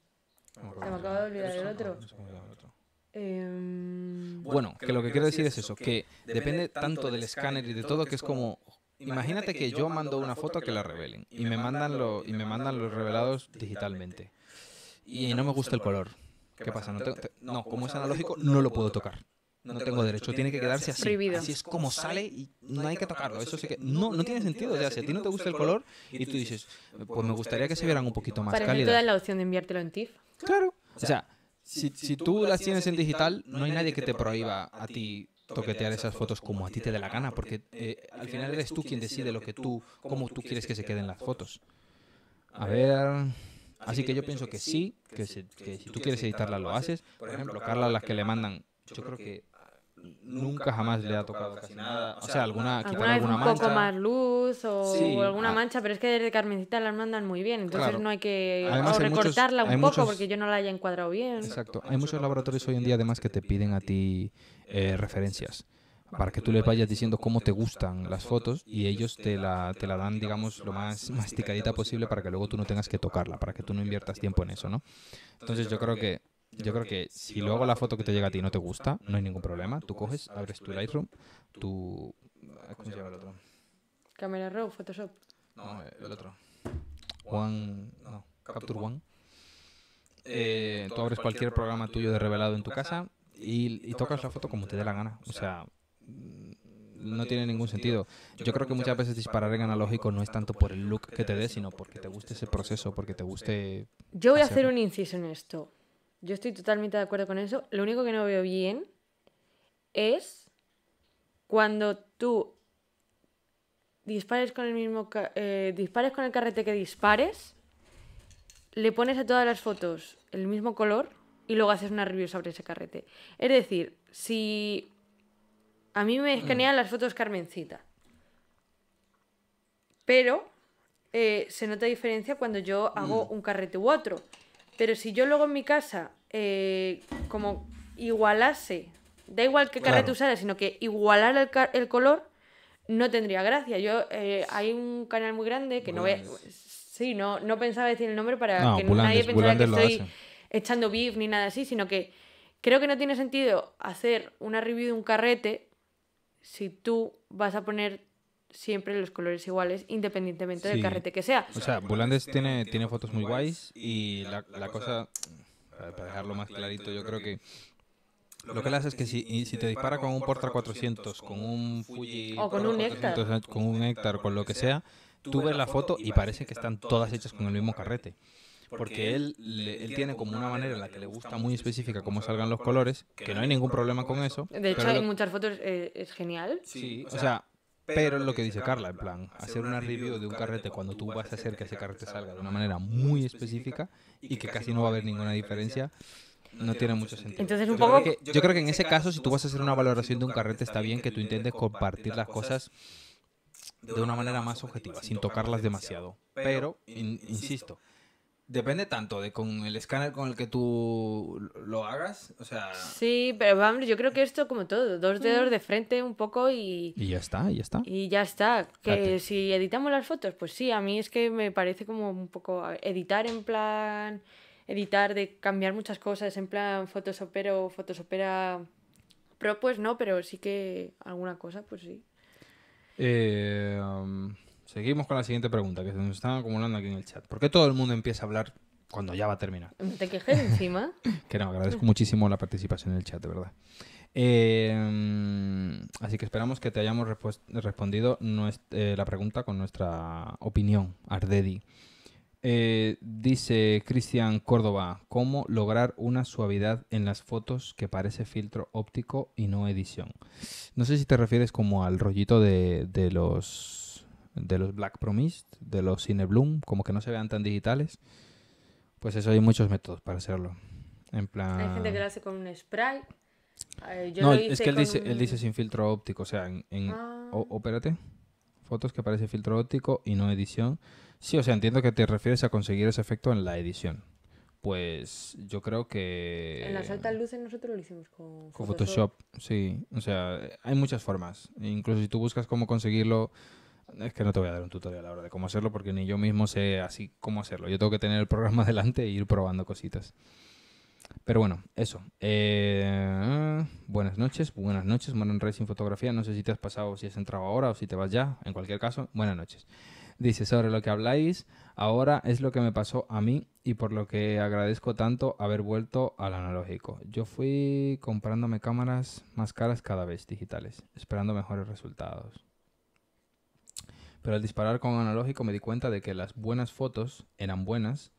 Se me acaba de olvidar otro. El otro. em, Bueno, que lo que quiero decir es eso, que depende tanto del escáner y de todo que es como imagínate que yo mando una foto que la revelen y me mandan lo y me mandan los revelados digitalmente y no me gusta el color. ¿Qué pasa? No, tengo- te- no, como es analógico, no lo puedo tocar. No tengo derecho, tiene que quedarse así. Prohibido. Así es como sale y no hay que tocarlo. Eso sí que no, no tiene sentido. O sea, si a ti no te gusta el color y tú dices, pues me gustaría que se vieran un poquito más Para eso te cálidas. la opción de enviártelo en TIFF. Claro. O sea, si, si tú las tienes en digital, no hay nadie que te prohíba a ti toquetear esas fotos como a ti te dé la gana, porque eh, al final eres tú quien decide lo que tú, cómo tú quieres que se queden las fotos. A ver, así que yo pienso que sí, que, se- que si tú quieres editarla lo haces. Por ejemplo, Carla, las que le mandan, yo creo que nunca jamás le ha tocado casi nada. O sea, alguna, quitar Alguna alguna un poco mancha. más luz o Sí, alguna ah. mancha, pero es que desde Carmencita las mandan muy bien, entonces Claro. no hay que Además, o hay muchos- recortarla un poco muchos- porque yo no la haya encuadrado bien. Exacto. Hay muchos laboratorios hoy en día además que te piden a ti eh, referencias para que tú les vayas diciendo cómo te gustan las fotos y ellos te la, te la dan, digamos, lo más masticadita posible para que luego tú no tengas que tocarla, para que tú no inviertas tiempo en eso, ¿no? Entonces yo creo que yo creo que si luego la foto que te llega a ti no te gusta, no hay ningún problema. Tú coges, abres tu Lightroom, tu... ¿Cómo se llama el otro? Camera Raw, Photoshop. No, el otro. One. No, Capture One. Eh, tú abres cualquier programa tuyo de revelado en tu casa y, y tocas la foto como te dé la gana. O sea, no tiene ningún sentido. Yo creo que muchas veces disparar en analógico no es tanto por el look que te dé, sino porque te guste ese proceso, porque te guste. Yo voy a hacer un inciso en esto. Yo estoy totalmente de acuerdo con eso. Lo único que no veo bien es cuando tú dispares con el mismo eh, dispares con el carrete que dispares, le pones a todas las fotos el mismo color y luego haces una review sobre ese carrete. Es decir, si a mí me escanean las fotos Carmencita, pero eh, se nota diferencia cuando yo hago un carrete u otro. Pero si yo luego en mi casa, eh, como igualase, da igual qué carrete Claro. usara, sino que igualara el, el color, no tendría gracia. Yo eh, hay un canal muy grande que no ve. Sí, no, no pensaba decir el nombre para No, que Bulandes, nadie pensara que Bulandes estoy echando beef ni nada así, sino que creo que no tiene sentido hacer una review de un carrete si tú vas a poner siempre los colores iguales independientemente del carrete que sea. O sea, Bulandes tiene, tiene fotos muy guays y la, la cosa, para dejarlo más clarito, yo creo que lo que le hace es que si, y si te dispara con un Portra 400, con un Fuji O con un 400, Nectar. con un Nectar, con lo que sea, tú ves la foto y parece que están todas hechas con el mismo carrete. Porque él, le- él tiene como una manera en la que le gusta muy específica cómo salgan los colores, que no hay ningún problema con eso. De hecho, en lo- muchas fotos eh, es genial. Sí, o sea, pero es lo que dice Carla, en plan, hacer una review de un carrete cuando tú vas a hacer que ese carrete salga de una manera muy específica y que casi no va a haber ninguna diferencia, no tiene mucho sentido. Entonces, un Yo poco- creo que- yo creo que en ese caso, si tú vas a hacer una valoración de un carrete, está bien que tú intentes compartir las cosas de una manera más objetiva, sin tocarlas demasiado. Pero, in- insisto, depende tanto de con el escáner con el que tú lo hagas, o sea... Sí, pero vamos, yo creo que esto como todo, dos dedos Mm. de frente un poco y, Y ya está, y ya está. y ya está. Que si editamos las fotos, pues sí, a mí es que me parece como un poco editar en plan, editar de cambiar muchas cosas, en plan Photoshopero, Photoshopera Pro, pues no, pero sí que alguna cosa, pues sí. Eh, um, seguimos con la siguiente pregunta que se nos están acumulando aquí en el chat. ¿Por qué todo el mundo empieza a hablar cuando ya va a terminar? Te quejes encima. (laughs) Que no, agradezco muchísimo la participación en el chat, de verdad. Eh, así que esperamos que te hayamos respondido eh, la pregunta con nuestra opinión, Ardedi. Eh, dice Cristian Córdoba, ¿cómo lograr una suavidad en las fotos que parece filtro óptico y no edición? No sé si te refieres como al rollito de, de los de los Black Promise, de los Cinebloom, como que no se vean tan digitales. Pues eso hay muchos métodos para hacerlo. En plan... Hay gente que lo hace con un spray. Eh, yo no, lo es que él con dice, él dice sin filtro óptico, o sea, en... en Ah. o- o, espérate. Fotos que parece filtro óptico y no edición. Sí, o sea, entiendo que te refieres a conseguir ese efecto en la edición. Pues yo creo que... En las altas luces nosotros lo hicimos con, Con Photoshop, sí. O sea, hay muchas formas. Incluso si tú buscas cómo conseguirlo, es que no te voy a dar un tutorial ahora de cómo hacerlo porque ni yo mismo sé así cómo hacerlo. Yo tengo que tener el programa (laughs) delante e ir probando cositas. Pero bueno, eso. Eh, buenas noches, buenas noches, Manon Racing Fotografía. No sé si te has pasado, si has entrado ahora o si te vas ya. En cualquier caso, buenas noches. Dice, sobre lo que habláis, ahora es lo que me pasó a mí y por lo que agradezco tanto haber vuelto al analógico. Yo fui comprándome cámaras más caras cada vez digitales, esperando mejores resultados. Pero al disparar con analógico me di cuenta de que las buenas fotos eran buenas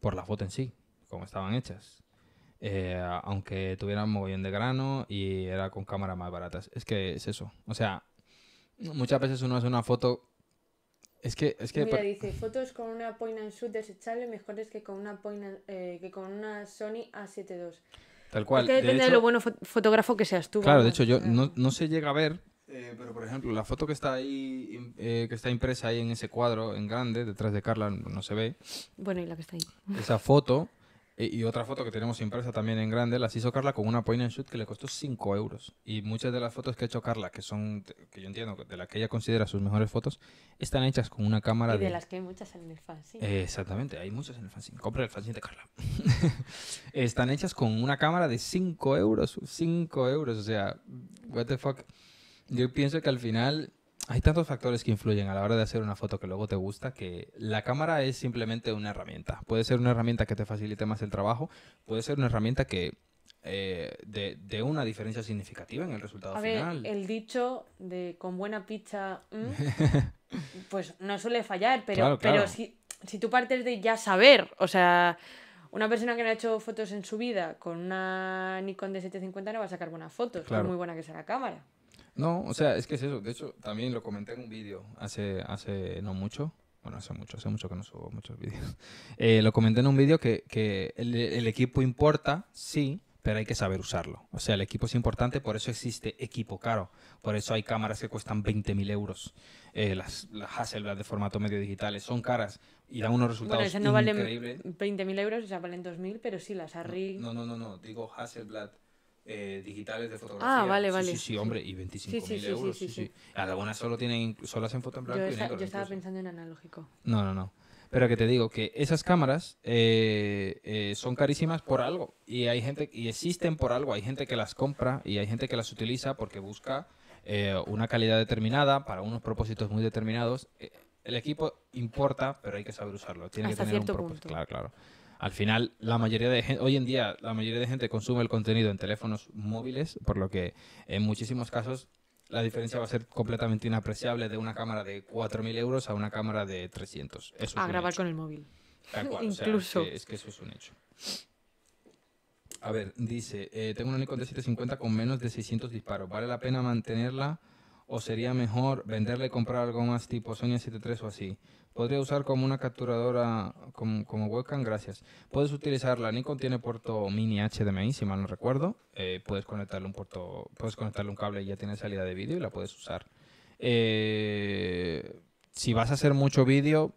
por la foto en sí, como estaban hechas. Eh, aunque tuvieran mogollón de grano y era con cámaras más baratas. Es que es eso. O sea, muchas veces uno hace una foto es que, es que Mira, dice, fotos con una point and shoot desechable mejores que con una, point and- eh, que con una Sony A7 II. tal cual. Es que de depende de, hecho- lo bueno fo- fotógrafo que seas tú. Claro, de hecho, yo no, no se llega a ver, eh, pero por ejemplo, la foto que está ahí, eh, que está impresa ahí en ese cuadro en grande, detrás de Carla, no se ve. Bueno, y la que está ahí. Esa foto eh, y otra foto que tenemos impresa también en grande, las hizo Carla con una point and shoot que le costó 5 euros. Y muchas de las fotos que ha hecho Carla, que son, que yo entiendo, de las que ella considera sus mejores fotos, están hechas con una cámara Y de las que hay muchas en el fanzine. Exactamente, hay muchas en el fanzine. Compra el fanzine de Carla. (laughs) Están hechas con una cámara de 5 euros. 5 euros, o sea, what the fuck. Yo pienso que al final hay tantos factores que influyen a la hora de hacer una foto que luego te gusta que la cámara es simplemente una herramienta. Puede ser una herramienta que te facilite más el trabajo, puede ser una herramienta que eh, de, de una diferencia significativa en el resultado A ver, final. el dicho de con buena pizza, mm, (laughs) pues no suele fallar, pero, Claro, claro. pero si, si tú partes de ya saber, o sea, una persona que no ha hecho fotos en su vida con una Nikon de 750 no va a sacar buenas fotos, Claro. por muy buena que sea la cámara. No, o sea, es que es eso. De hecho, también lo comenté en un vídeo hace, hace no mucho. Bueno, hace mucho, hace mucho que no subo muchos vídeos. (laughs) Eh, lo comenté en un vídeo que, que el, el equipo importa, sí, pero hay que saber usarlo. O sea, el equipo es importante, por eso existe equipo caro. Por eso hay cámaras que cuestan 20.000 euros. Eh, las, las Hasselblad de formato medio digitales son caras y dan unos resultados Bueno, esas no valen increíbles. 20.000 euros, esas valen 2.000, pero sí, las Arri... No, no, no, no, digo Hasselblad eh, digitales de fotografía. Ah, vale, vale. Sí, sí, hombre, y 25.000 Sí, euros. sí, Sí. Algunas solo tienen, solo hacen foto en yo, blanco y esta- negro. yo estaba incluso. pensando en analógico. No, no, no. Pero que te digo que esas cámaras eh, eh, son carísimas por algo. Y hay gente, y existen por algo. Hay gente que las compra y hay gente que las utiliza porque busca eh, una calidad determinada para unos propósitos muy determinados. Eh, el equipo importa, pero hay que saber usarlo. Tiene Hasta que tener un cierto propósito. punto. Claro, claro. Al final, la mayoría de gente, hoy en día, la mayoría de gente consume el contenido en teléfonos móviles, por lo que en muchísimos casos la diferencia va a ser completamente inapreciable de una cámara de 4.000 euros a una cámara de 300. Eso es A grabar con el móvil. O sea, Incluso. es, que, es que eso es un hecho. A ver, dice, eh, tengo una Nikon de 750 con menos de 600 disparos. ¿Vale la pena mantenerla o sería mejor venderla y comprar algo más tipo Sony 73 o así? Podría usar como una capturadora como, como webcam, gracias. Puedes utilizarla, Nikon tiene puerto mini HDMI, si mal no recuerdo. Eh, puedes conectarle un puerto, puedes conectarle un cable y ya tiene salida de vídeo y la puedes usar. Eh, si vas a hacer mucho vídeo,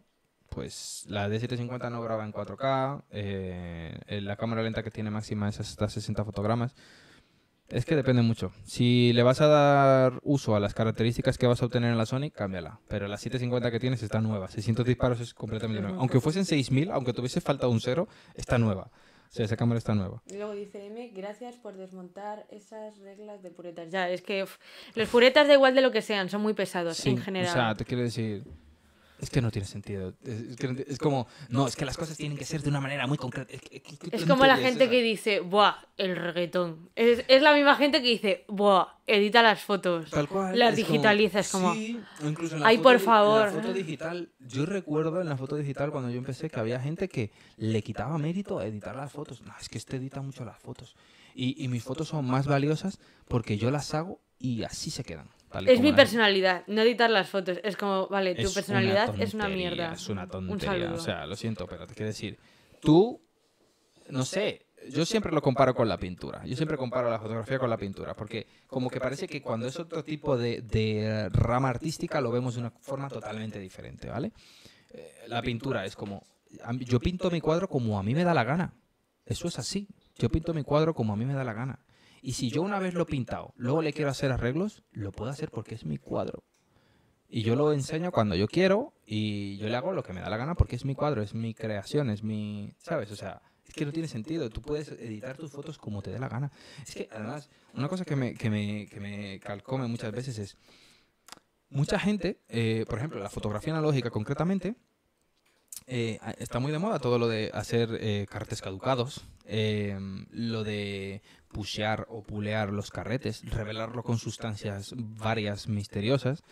pues la D750 no graba en 4K, eh, la cámara lenta que tiene máxima es hasta 60 fotogramas. Es que depende mucho. Si le vas a dar uso a las características que vas a obtener en la Sony, cámbiala. Pero la 750 que tienes está nueva. 600 disparos es completamente nueva. Aunque fuesen 6000, aunque tuviese faltado un cero, está nueva. O sea, esa cámara está nueva. Y luego dice M, gracias por desmontar esas reglas de puretas. Ya, es que los puretas da igual de lo que sean, son muy pesados Sí, en general. O sea, te quiero decir. Es que no tiene sentido. Es, es que no ti- es como. No, es que las cosas tienen que ser de una manera muy concreta. Es, que- ¿qué- qué Es como la gente que dice, buah, el reggaetón. Es, es la misma gente que dice, buah, edita las fotos. Tal cual. Las es como- es como... Sí, o incluso en la Ay, foto por favor. En la foto digital, yo recuerdo en la foto digital cuando yo empecé que había gente que le quitaba mérito a editar las fotos. No, es que este edita mucho las fotos. Y, y mis fotos son más valiosas porque yo las hago y así se quedan. Tal y Es como mi las- personalidad, no editar las fotos. Es como, vale, tu Es personalidad es una tontería, mierda. Es una Un tontería. saludo. O sea, lo siento, pero te quiero decir, tú, no sé, yo siempre lo comparo con la pintura. Yo siempre comparo la fotografía con la pintura, porque como que parece que cuando es otro tipo de, de rama artística lo vemos de una forma totalmente diferente, ¿vale? Eh, la pintura es como, yo pinto mi cuadro como a mí me da la gana. Eso es así. Yo pinto mi cuadro como a mí me da la gana. Y si yo una vez lo he pintado, luego le quiero hacer arreglos, lo puedo hacer porque es mi cuadro. Y yo lo enseño cuando yo quiero y yo le hago lo que me da la gana porque es mi cuadro, es mi creación, es mi... ¿Sabes? O sea, es que no tiene sentido. Tú puedes editar tus fotos como te dé la gana. Es que, además, una cosa que me, que me, que me calcome muchas veces es... mucha gente, eh, por ejemplo, la fotografía analógica concretamente, eh, está muy de moda todo lo de hacer eh, carretes caducados, eh, lo de pushear o pulear los carretes, revelarlo con sustancias varias misteriosas.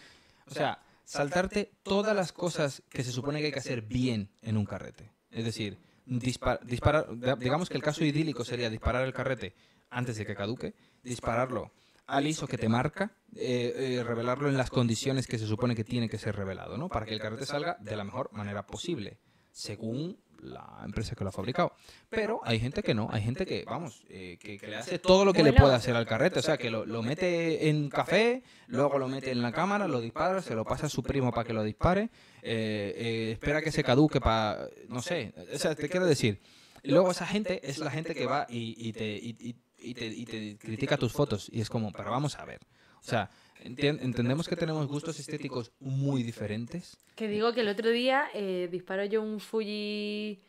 O sea, saltarte todas las cosas que se supone que hay que hacer bien en un carrete. Es decir, dispar- disparar, digamos que el caso idílico sería disparar el carrete antes de que caduque, dispararlo al ISO que te marca, eh, eh, revelarlo en las condiciones que se supone que tiene que ser revelado, ¿no? Para que el carrete salga de la mejor manera posible, según la empresa que lo ha fabricado. Pero hay gente que no, hay gente que, vamos, eh, que, que le hace todo lo que le puede hacer al carrete, o sea, que lo, lo mete en café, luego lo mete en la cámara, lo dispara, se lo pasa a su primo para que lo dispare, eh, eh, espera que se caduque para, no sé, o sea, te quiero decir, y luego esa gente es la gente que va y, y te, y, te, y te critica tus fotos y es como, pero vamos a ver, o sea, entendemos que tenemos gustos estéticos muy diferentes. Que digo que el otro día eh, disparó yo un Fuji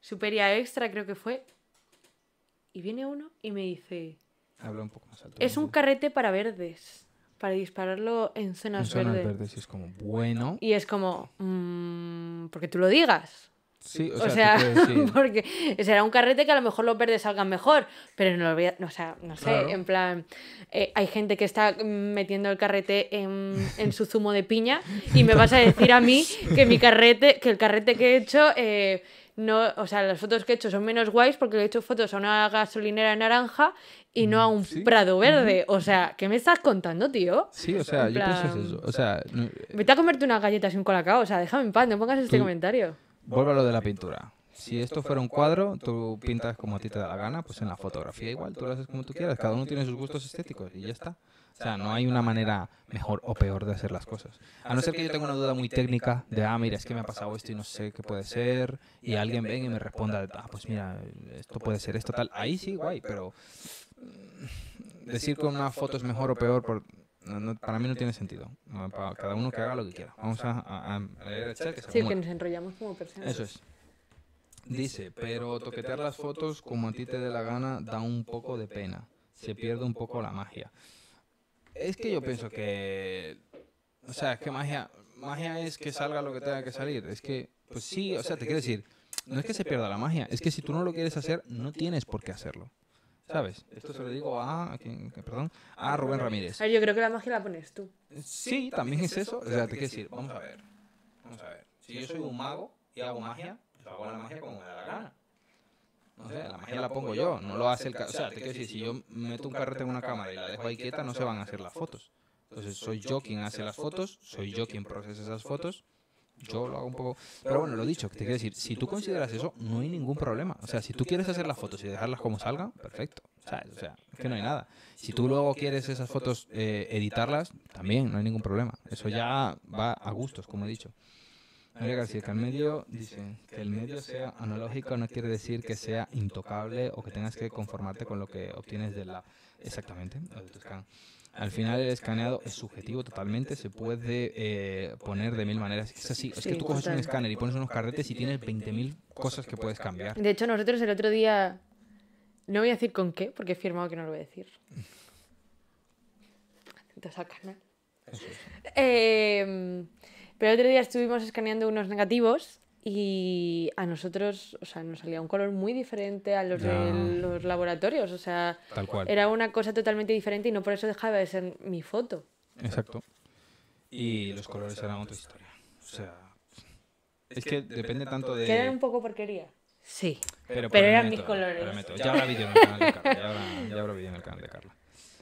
Superia Extra, creo que fue. Y viene uno y me dice: Habla un poco más alto. Es un carrete para verdes. Para dispararlo en En zonas zonas verdes. verdes y es como, bueno, Y es como. mm, porque tú lo digas. Sí, o O sea, sea, quiero decir- (laughs) porque será un carrete que a lo mejor los verdes salgan mejor, pero no lo voy a, no, o sea, no sé, Claro. en plan, eh, hay gente que está mm, metiendo el carrete en, en su zumo de piña y me vas a decir a mí (laughs) que mi carrete, que el carrete que he hecho, eh, no, o sea, las fotos que he hecho son menos guays porque le he hecho fotos a una gasolinera naranja y no a un Mm, Sí. prado verde. O sea, ¿qué me estás contando, tío? Sí, o sea, yo pienso eso. O sea, no- Vete a comerte unas galletas y un colacao, o sea, déjame en paz, no pongas este comentario. Vuelvo a lo de la pintura. Si esto fuera un cuadro, tú pintas como a ti te da la gana, pues en la fotografía igual, tú lo haces como tú quieras. Cada uno tiene sus gustos estéticos y ya está. O sea, no hay una manera mejor o peor de hacer las cosas. A no ser que yo tenga una duda muy técnica de, ah, mira, es que me ha pasado esto y no sé qué puede ser, y alguien venga y me responda, ah, pues mira, esto puede ser esto tal. Ahí sí, guay, pero mm, decir que una foto es mejor o peor, por, no- no- para mí no tiene sentido. No, pa- Cada uno que haga lo que quiera. Vamos a, a- a leer el chat que se Sí, que nos enrollamos como personas. Eso es. Dice, pero toquetear las fotos como a ti te dé la gana da un poco de pena. Se pierde un poco la magia. Es que yo pienso que... O sea, es que magia, magia es que salga lo que tenga que salir. Es que, pues sí, o sea, te quiero decir, no es que se pierda la magia, es que si tú no lo quieres hacer, no tienes por qué hacerlo. ¿Sabes? Esto se lo digo a, ¿a quién? perdón, a Rubén Ramírez. A ver, yo creo que la magia la pones tú. Sí, también es eso. O sea, te quiero decir, vamos a ver. Vamos a ver. Si yo soy un mago y hago magia, pues hago la magia como me da la gana. No sé, la magia la pongo yo, no lo hace el... O sea, te quiero decir, si yo meto un carrete en una cámara y la dejo ahí quieta, no se van a hacer las fotos. Entonces, soy yo quien hace las fotos, soy yo quien procesa esas fotos. Yo lo hago un poco... Pero bueno, lo dicho, que te quiero decir, si tú consideras eso, no hay ningún problema. O sea, si tú quieres hacer las fotos y dejarlas como salgan, perfecto. ¿Sabes? O sea, es que no hay nada. Si tú luego quieres esas fotos eh, editarlas, también no hay ningún problema. Eso ya va a gustos, como he dicho. María García, que el medio, dice, que el medio sea analógico no quiere decir que sea intocable o que tengas que conformarte con lo que obtienes de la... Exactamente, de. Al final el escaneado es subjetivo totalmente, se puede eh, poner de mil maneras. Es así, es que tú coges un escáner y pones unos carretes y tienes 20.000 cosas que puedes cambiar. De hecho, nosotros el otro día. No voy a decir con qué, porque he firmado que no lo voy a decir. Entonces, al canal. Eso es. Eh, pero el otro día estuvimos escaneando unos negativos y a nosotros, o sea, nos salía un color muy diferente a los de los laboratorios. O sea, Tal cual. era una cosa totalmente diferente y no por eso dejaba de ser mi foto. Exacto. Y los colores eran otra historia. O sea, es que depende tanto de... Que eran un poco porquería. Sí. Pero, eran método, mis colores. Ya habrá vídeo en el canal de Carla. Ya habrá, ya habrá vídeo en el canal de Carla.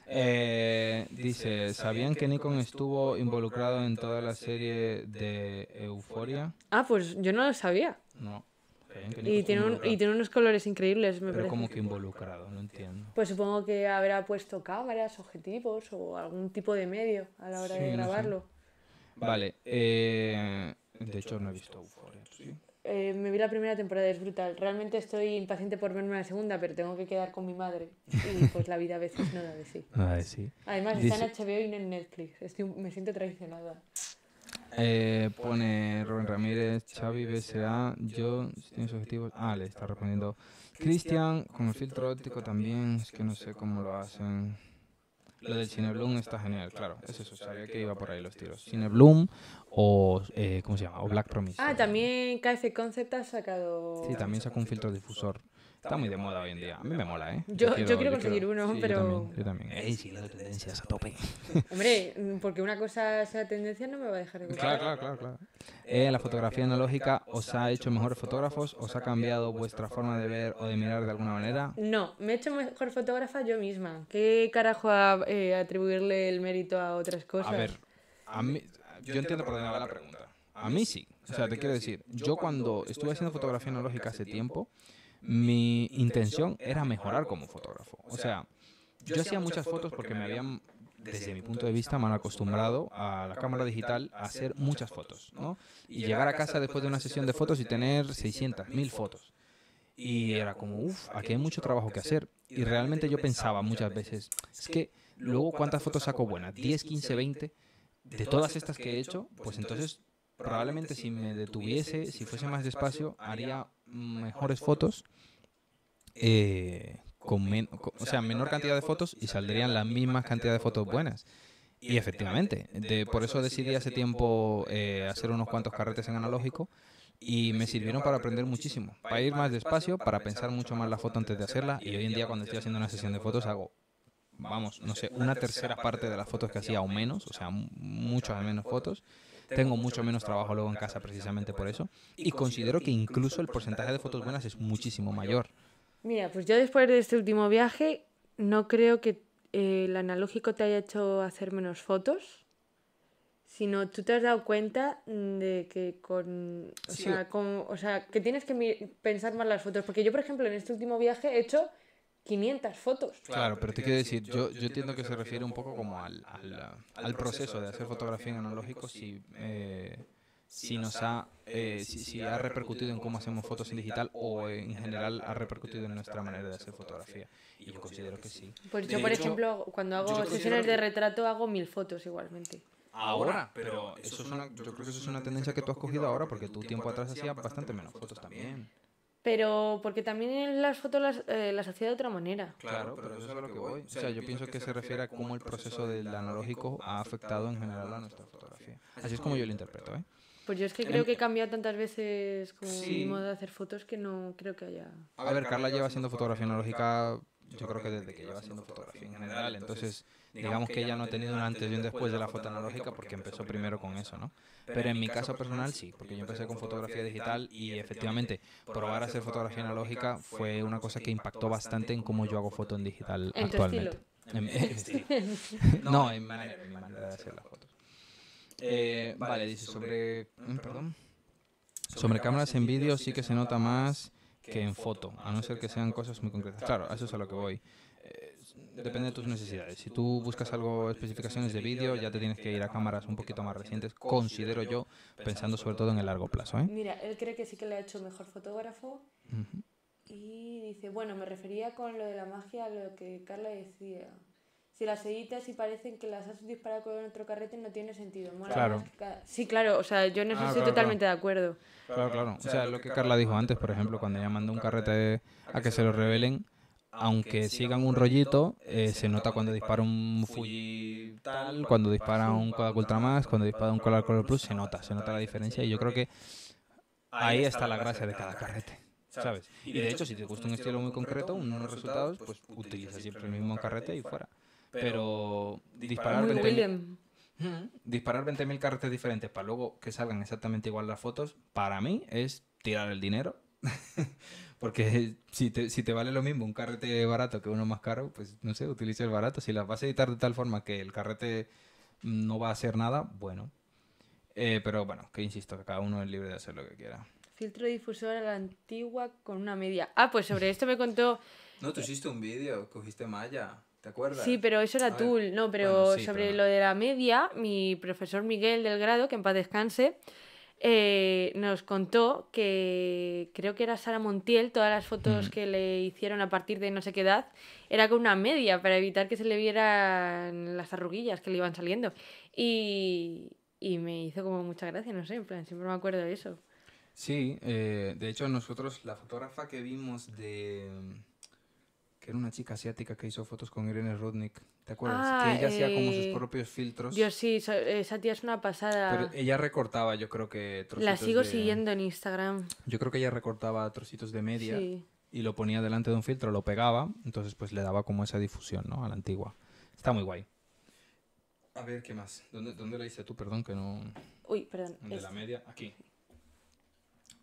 Eh, dice, ¿sabían que Nikon estuvo involucrado en toda la serie de Euforia? Ah, pues yo no lo sabía. No. ¿Sabían que Nikon Y tiene, un- y tiene unos colores increíbles, me Pero parece. como que involucrado, no entiendo. Pues supongo que habrá puesto cámaras, objetivos o algún tipo de medio a la hora Sí, de no sé. grabarlo. Vale, eh, de hecho no he visto Euforia. Eh, me vi la primera temporada, es brutal. Realmente estoy impaciente por verme la segunda, pero tengo que quedar con mi madre. Y pues la vida a veces no da de sí. Ah, sí. Además, Dice- está en HBO y no en Netflix. Estoy, me siento traicionada. Eh, pone Rubén Ramírez, Xavi, BSA, yo, si tienes objetivos. Ah, le está respondiendo. Cristian, con el filtro óptico también, es que no sé cómo lo hacen. Lo del Cinebloom está genial, claro. Es eso, sabía que iba por ahí los tiros. Cinebloom o, eh, ¿cómo se llama? O Black Promise. Ah, también KF Concept ha sacado... Sí, también sacó un filtro difusor. Está muy de moda hoy en día. A mí me mola, ¿eh? Yo, yo quiero, conseguir uno, sí, pero... Yo también. Yo también. Ey, siguiendo tendencias a tope. (laughs) Hombre, mm, porque una cosa sea tendencia no me va a dejar de gustar. Claro, claro, claro. claro. Eh, la fotografía analógica os ha hecho mejores fotógrafos, os ha cambiado vuestra forma de ver o de mirar de alguna manera. No, me he hecho mejor fotógrafa yo misma. ¿Qué carajo a, eh, atribuirle el mérito a otras cosas? A ver, a mí, yo entiendo por dónde va la pregunta. A mí sí. O sea, te quiero decir, yo cuando estuve haciendo fotografía analógica hace tiempo, mi intención era mejorar como fotógrafo. O sea, yo hacía muchas fotos porque me habían, desde mi punto de vista, mal acostumbrado a la cámara digital a hacer muchas fotos, ¿no? Y llegar a casa después de una sesión de fotos y tener 600, 1000 fotos. Y era como, uff, aquí hay mucho trabajo que hacer. Y realmente yo pensaba muchas veces, es que luego cuántas fotos saco buenas, 10, 15, 20, de todas estas que he hecho, pues entonces probablemente si me detuviese, si fuese más despacio, haría mejores fotos, eh, o sea, menor cantidad de fotos y saldrían la misma cantidad de fotos buenas. Y efectivamente, por eso decidí hace tiempo eh, hacer unos cuantos carretes en analógico y me sirvieron para aprender muchísimo, para ir más despacio, para pensar mucho más la foto antes de hacerla y hoy en día cuando estoy haciendo una sesión de fotos hago, vamos, no sé, una tercera parte de las fotos que hacía o menos, o sea, muchas menos fotos tengo mucho menos trabajo luego en casa precisamente por eso. Y considero que incluso el porcentaje de fotos buenas es muchísimo mayor. Mira, pues yo después de este último viaje no creo que eh, el analógico te haya hecho hacer menos fotos, sino tú te has dado cuenta de que con... O, sí. sea, con, o sea, que tienes que pensar más las fotos. Porque yo, por ejemplo, en este último viaje he hecho 500 fotos. Claro, pero te quiero decir, yo, yo entiendo que se refiere un poco como al, al, al proceso de hacer fotografía en analógico, si, eh, si nos ha, eh, si, si, ha repercutido en cómo hacemos fotos en digital o en general ha repercutido en nuestra manera de hacer fotografía. Y yo considero que sí. Pues yo, por ejemplo, cuando hago sesiones de retrato, hago mil fotos igualmente. Ahora, pero eso es una, yo creo que eso es una tendencia que tú has cogido ahora porque tú tiempo atrás hacías bastante menos fotos también. Pero porque también las fotos las, eh, las hacía de otra manera. Claro, pero eso es a lo que voy. O sea, yo pienso que se refiere a cómo el proceso del analógico ha afectado en general a nuestra fotografía. Así es como yo lo interpreto, ¿eh? Pues yo es que creo que he cambiado tantas veces como sí. mi modo de hacer fotos que no creo que haya... A ver, Carla lleva haciendo fotografía analógica yo creo que desde que lleva haciendo fotografía en general. Entonces, digamos que ella no ha tenido un antes y un después de la foto analógica porque empezó primero con eso, ¿no? Pero en mi caso personal sí, porque yo empecé con fotografía digital y efectivamente probar a hacer fotografía analógica fue una cosa que impactó bastante en cómo yo hago foto en digital ¿En actualmente. (laughs) (laughs) No, en, manera, en manera de hacer las fotos. Eh, vale, dice sobre... Perdón. Sobre cámaras en vídeo sí que se nota más que en foto, a no ser que sean cosas muy concretas. Claro, a eso es a lo que voy. Depende de tus necesidades. Si tú buscas algo, especificaciones de vídeo, ya te tienes que ir a cámaras un poquito más recientes, considero yo, pensando sobre todo en el largo plazo. ¿eh? Mira, él cree que sí que le ha hecho mejor fotógrafo. Uh -huh. Y dice, bueno, me refería con lo de la magia a lo que Carla decía. Si las editas y parecen que las has disparado con otro carrete, no tiene sentido. Mola claro. Cada... Sí, claro, o sea, yo en eso Ah, estoy claro, totalmente de acuerdo. Claro, claro. O sea, lo que Carla dijo antes, por ejemplo, cuando ella mandó un carrete a que se lo revelen, aunque sigan un rollito, eh, se nota cuando dispara un Fuji tal, cuando dispara un Kodak Ultra Max, cuando dispara un Kodak Color Plus, se nota, se nota la diferencia y yo creo que ahí está la gracia de cada carrete. ¿Sabes? Y de hecho, si te gusta un estilo muy concreto, unos resultados, pues utiliza siempre el mismo carrete y fuera. Pero disparar Muy 20.000 William. Ujú. disparar 20.000 carretes diferentes para luego que salgan exactamente igual las fotos, para mí es tirar el dinero. Porque (laughs) si te, si te vale lo mismo un carrete barato que uno más caro, pues no sé, utiliza el barato. Si las vas a editar de tal forma que el carrete no va a hacer nada, bueno. Eh, pero bueno, que insisto, que cada uno es libre de hacer lo que quiera. Filtro difusor a la antigua con una media. Ah, pues sobre esto me contó. No, tú hiciste un vídeo, cogiste malla, ¿te acuerdas? Sí, pero eso era Tool. No, pero bueno, sí, sobre pero- lo de la media, mi profesor Miguel del grado, que en paz descanse, eh, nos contó que creo que era Sara Montiel, todas las fotos Mm. que le hicieron a partir de no sé qué edad, era con una media para evitar que se le vieran las arruguillas que le iban saliendo. Y, y me hizo como mucha gracia, no sé, en plan, siempre me acuerdo de eso. Sí, eh, de hecho nosotros, la fotógrafa que vimos de... que era una chica asiática que hizo fotos con Irene Rudnick. ¿Te acuerdas? que ella hacía como sus Ah, eh, propios filtros. Dios, sí, esa tía es una pasada. Pero ella recortaba, yo creo que trocitos La sigo de- siguiendo en Instagram. Yo creo que ella recortaba trocitos de media Sí. y lo ponía delante de un filtro, lo pegaba, entonces pues le daba como esa difusión, ¿no? A la antigua. Está muy guay. A ver, ¿qué más? ¿Dónde, dónde la hice tú? Perdón, que no... Uy, perdón. De la media, aquí.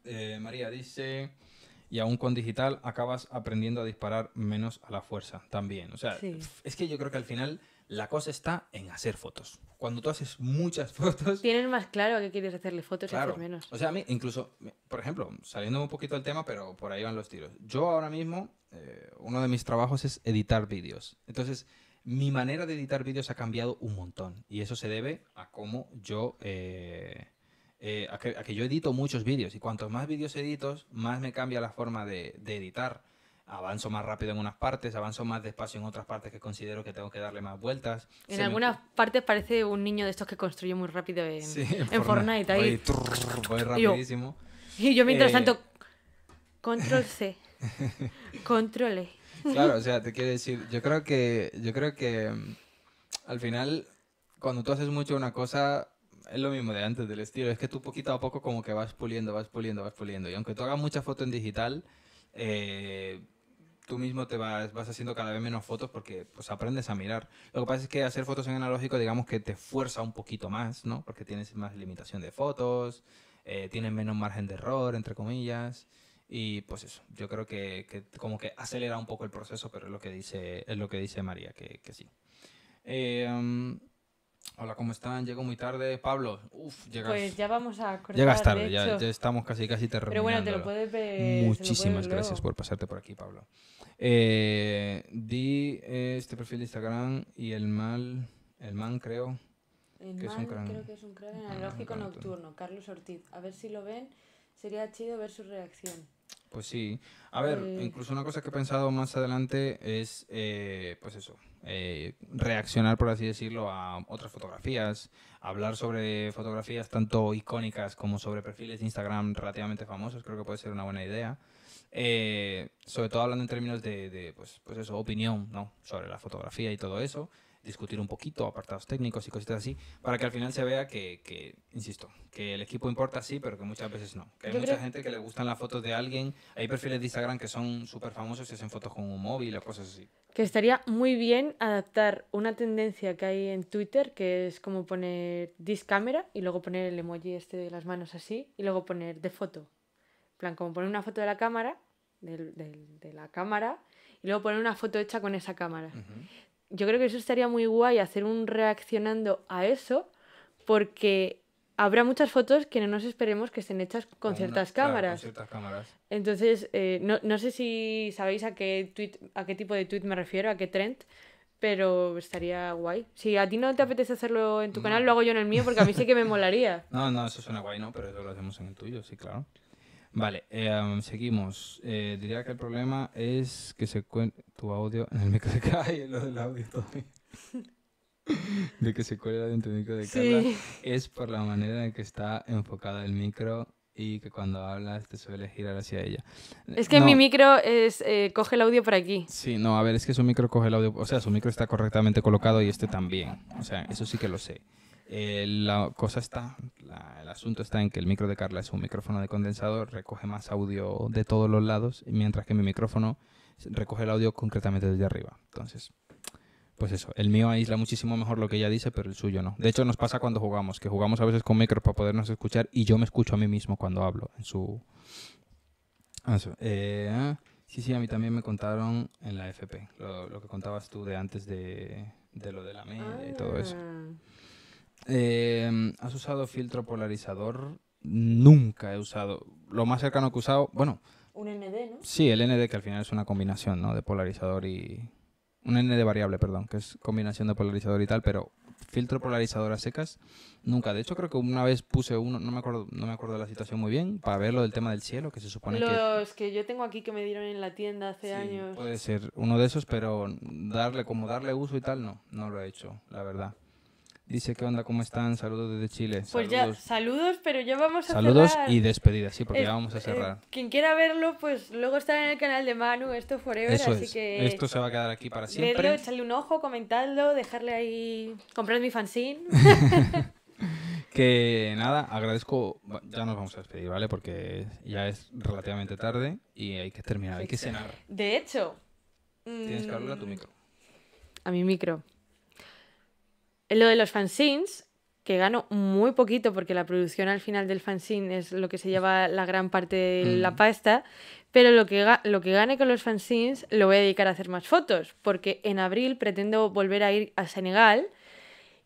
Eh, María dice, y aún con digital acabas aprendiendo a disparar menos a la fuerza también. O sea, Sí. es que yo creo que al final la cosa está en hacer fotos. Cuando tú haces muchas (laughs) fotos... Tienes más claro a qué quieres hacerle fotos y Claro. hacer menos. O sea, a mí incluso, por ejemplo, saliendo un poquito del tema, pero por ahí van los tiros. Yo ahora mismo, eh, uno de mis trabajos es editar vídeos. Entonces, mi manera de editar vídeos ha cambiado un montón. Y eso se debe a cómo yo... eh, eh, a, que, a que yo edito muchos vídeos. Y cuantos más vídeos edito, más me cambia la forma de, de editar. Avanzo más rápido en unas partes, avanzo más despacio en otras partes que considero que tengo que darle más vueltas. En Se me- algunas partes parece un niño de estos que construye muy rápido en, Sí, en Fortnite. ahí. Voy, trrr, voy yo- rapidísimo. Y yo mientras Eh, tanto, control C, control E. Claro, o sea, te quiero decir, yo creo que, yo creo que mm, al final, cuando tú haces mucho una cosa, es lo mismo de antes del estilo, es que tú poquito a poco como que vas puliendo, vas puliendo, vas puliendo. Y aunque tú hagas mucha foto en digital, eh, tú mismo te vas, vas haciendo cada vez menos fotos porque pues aprendes a mirar. Lo que pasa es que hacer fotos en analógico, digamos que te fuerza un poquito más, ¿no? Porque tienes más limitación de fotos, eh, tienes menos margen de error, entre comillas. Y pues eso, yo creo que, que como que acelera un poco el proceso, pero es lo que dice, es lo que dice María, que, que sí. Eh, um, hola, ¿cómo están? Llego muy tarde. Pablo, uff, llegas, Pues ya vamos a cortar, llegas de tarde, ya, estamos casi casi terminando. Pero bueno, te lo puedes ver. puedes Muchísimas gracias por pasarte por aquí, Pablo. Eh, di este perfil de Instagram y el mal, el man creo. El que es un man crack. creo que es un crack Ah, analógico nocturno, Carlos Ortiz. A ver si lo ven. Sería chido ver su reacción. Pues sí. A ver, Eh. incluso una cosa que he pensado más adelante es, eh, pues eso, eh, reaccionar, por así decirlo, a otras fotografías, hablar sobre fotografías tanto icónicas como sobre perfiles de Instagram relativamente famosos, creo que puede ser una buena idea. Eh, sobre todo hablando en términos de, de, pues, pues eso, opinión, ¿no? Sobre la fotografía y todo eso. Discutir un poquito, apartados técnicos y cositas así, para que al final se vea que, que, insisto, que el equipo importa sí, pero que muchas veces no. Que hay Yo mucha creo- gente que le gustan las fotos de alguien. Hay perfiles de Instagram que son súper famosos y hacen fotos con un móvil o cosas así. Que estaría muy bien adaptar una tendencia que hay en Twitter, que es como poner this cámara y luego poner el emoji este de las manos así y luego poner de foto. En plan, como poner una foto de la cámara, de la cámara, y luego poner una foto hecha con esa cámara. Yo creo que eso estaría muy guay, hacer un reaccionando a eso, porque habrá muchas fotos que no nos esperemos que estén hechas con, ciertas cámaras. con ciertas cámaras. Entonces, eh, no, no sé si sabéis a qué, tweet, a qué tipo de tweet me refiero, a qué trend, pero estaría guay. Si a ti no te apetece hacerlo en tu canal, lo hago yo en el mío porque a mí sí que me (laughs) molaría. No, no, eso suena guay, ¿no? Pero eso lo hacemos en el tuyo, sí, claro. Vale, eh, seguimos. Eh, diría que el problema es que se cuele tu audio en el micro de Ay, (laughs) lo del audio todavía. (laughs) de que se cuele el audio en tu micro de Carla. Sí. Es por la manera en que está enfocada el micro y que cuando hablas te suele girar hacia ella. Es que No, mi micro es, eh, coge el audio por aquí. Sí, no, a ver, es que su micro coge el audio, o sea, su micro está correctamente colocado y este también. O sea, eso sí que lo sé. Eh, la cosa está, la- el asunto está en que el micro de Carla es un micrófono de condensador, recoge más audio de todos los lados, mientras que mi micrófono recoge el audio concretamente desde arriba. Entonces, pues eso, el mío aísla muchísimo mejor lo que ella dice, pero el suyo no. De hecho, nos pasa cuando jugamos, que jugamos a veces con micro para podernos escuchar y yo me escucho a mí mismo cuando hablo en su... Eh, ah, sí, sí, a mí también me contaron en la FP, lo, que contabas tú de antes de, de lo de la media y todo eso. Eh, ¿Has usado filtro polarizador? Nunca he usado. Lo más cercano que he usado, bueno, Un ND, ¿no? sí, el ND, que al final es una combinación, ¿no? De polarizador y... Un ND variable, perdón, que es combinación de polarizador y tal, pero filtro polarizador a secas, nunca. De hecho, creo que una vez puse uno, no me acuerdo, no me acuerdo de la situación muy bien, para ver lo del tema del cielo, que se supone que... Los que yo tengo aquí que me dieron en la tienda hace Sí, años. Puede ser uno de esos, pero darle como darle uso y tal, no, no lo he hecho, la verdad. Dice, ¿qué onda? ¿Cómo están? Saludos desde Chile. Pues ya, Saludos. saludos, pero ya vamos a Saludos cerrar. y despedida, sí, porque Eh, ya vamos a eh, cerrar. quien quiera verlo, pues luego estará en el canal de Manu, esto forever, Eso así es. que Esto se va a quedar aquí para siempre. echarle un ojo, comentadlo, dejarle ahí, comprad mi fanzine. (laughs) (laughs) Que nada, agradezco. Ya nos vamos a despedir, ¿vale? Porque ya es relativamente tarde y hay que terminar, hay que cenar. De hecho, Tienes que hablar a tu mm, micro. a mi micro. En lo de los fanzines, que gano muy poquito porque la producción al final del fanzine es lo que se lleva la gran parte de la Mm. pasta, pero lo que, lo que gane con los fanzines lo voy a dedicar a hacer más fotos, porque en abril pretendo volver a ir a Senegal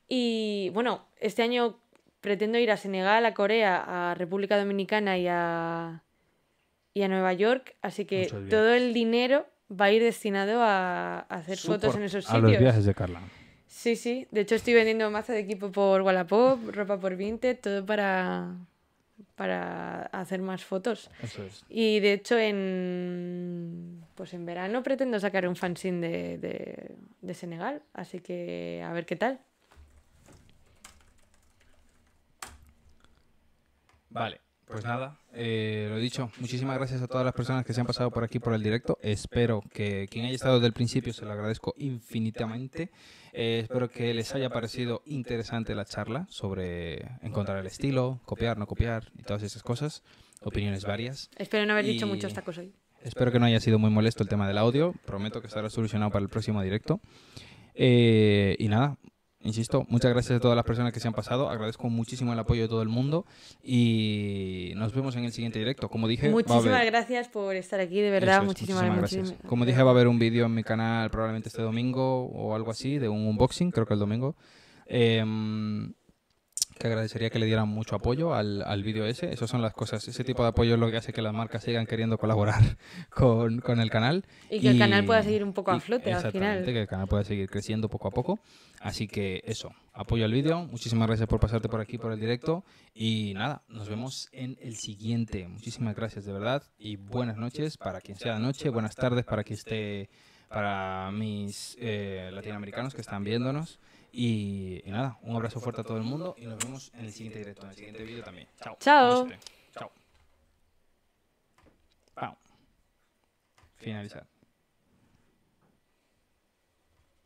y bueno, este año pretendo ir a Senegal, a Corea, a República Dominicana y a, y a Nueva York, así que todo el dinero va a ir destinado a, hacer fotos en esos A sitios. los viajes de Carla. Sí, sí. De hecho, estoy vendiendo mazo de equipo por Wallapop, ropa por Vinted, todo para, para hacer más fotos. Eso es. Y de hecho, en, pues en verano pretendo sacar un fanzine de, de, de Senegal. Así que a ver qué tal. Vale, pues nada, eh, lo dicho, muchísimas gracias a todas las personas que se han pasado por aquí por el directo. Espero que quien haya estado desde el principio se lo agradezco infinitamente. Eh, espero que les haya parecido interesante la charla sobre encontrar el estilo, copiar, no copiar y todas esas cosas, opiniones varias. Espero no haber dicho Y- muchos tacos hoy. Espero que no haya sido muy molesto el tema del audio. Prometo que estará solucionado para el próximo directo. Eh, y nada, insisto, muchas gracias a todas las personas que se han pasado. Agradezco muchísimo el apoyo de todo el mundo. Y nos vemos en el siguiente directo. Como dije, Muchísimas haber- gracias por estar aquí, de verdad. Es, muchísimas, muchísimas muchísimas- Como dije, va a haber un vídeo en mi canal probablemente este domingo o algo así, de un unboxing, creo que el domingo. Em, que agradecería que le dieran mucho apoyo al, al vídeo ese. Esas son las cosas. Ese tipo de apoyo es lo que hace que las marcas sigan queriendo colaborar (laughs) con, con el canal. Y que el canal pueda seguir un poco a y- flote al final. que el canal pueda seguir creciendo poco a poco. Así que eso, apoyo al vídeo. Muchísimas gracias por pasarte por aquí, por el directo. Y nada, nos vemos en el siguiente. Muchísimas gracias de verdad. Y buenas noches para quien sea de noche. Buenas tardes para quien esté, para mis eh, latinoamericanos que están viéndonos. Y, y nada, un abrazo fuerte a todo el mundo. Y nos vemos en el siguiente directo, en el siguiente vídeo también. Chao. Chao. Chao. Finalizar.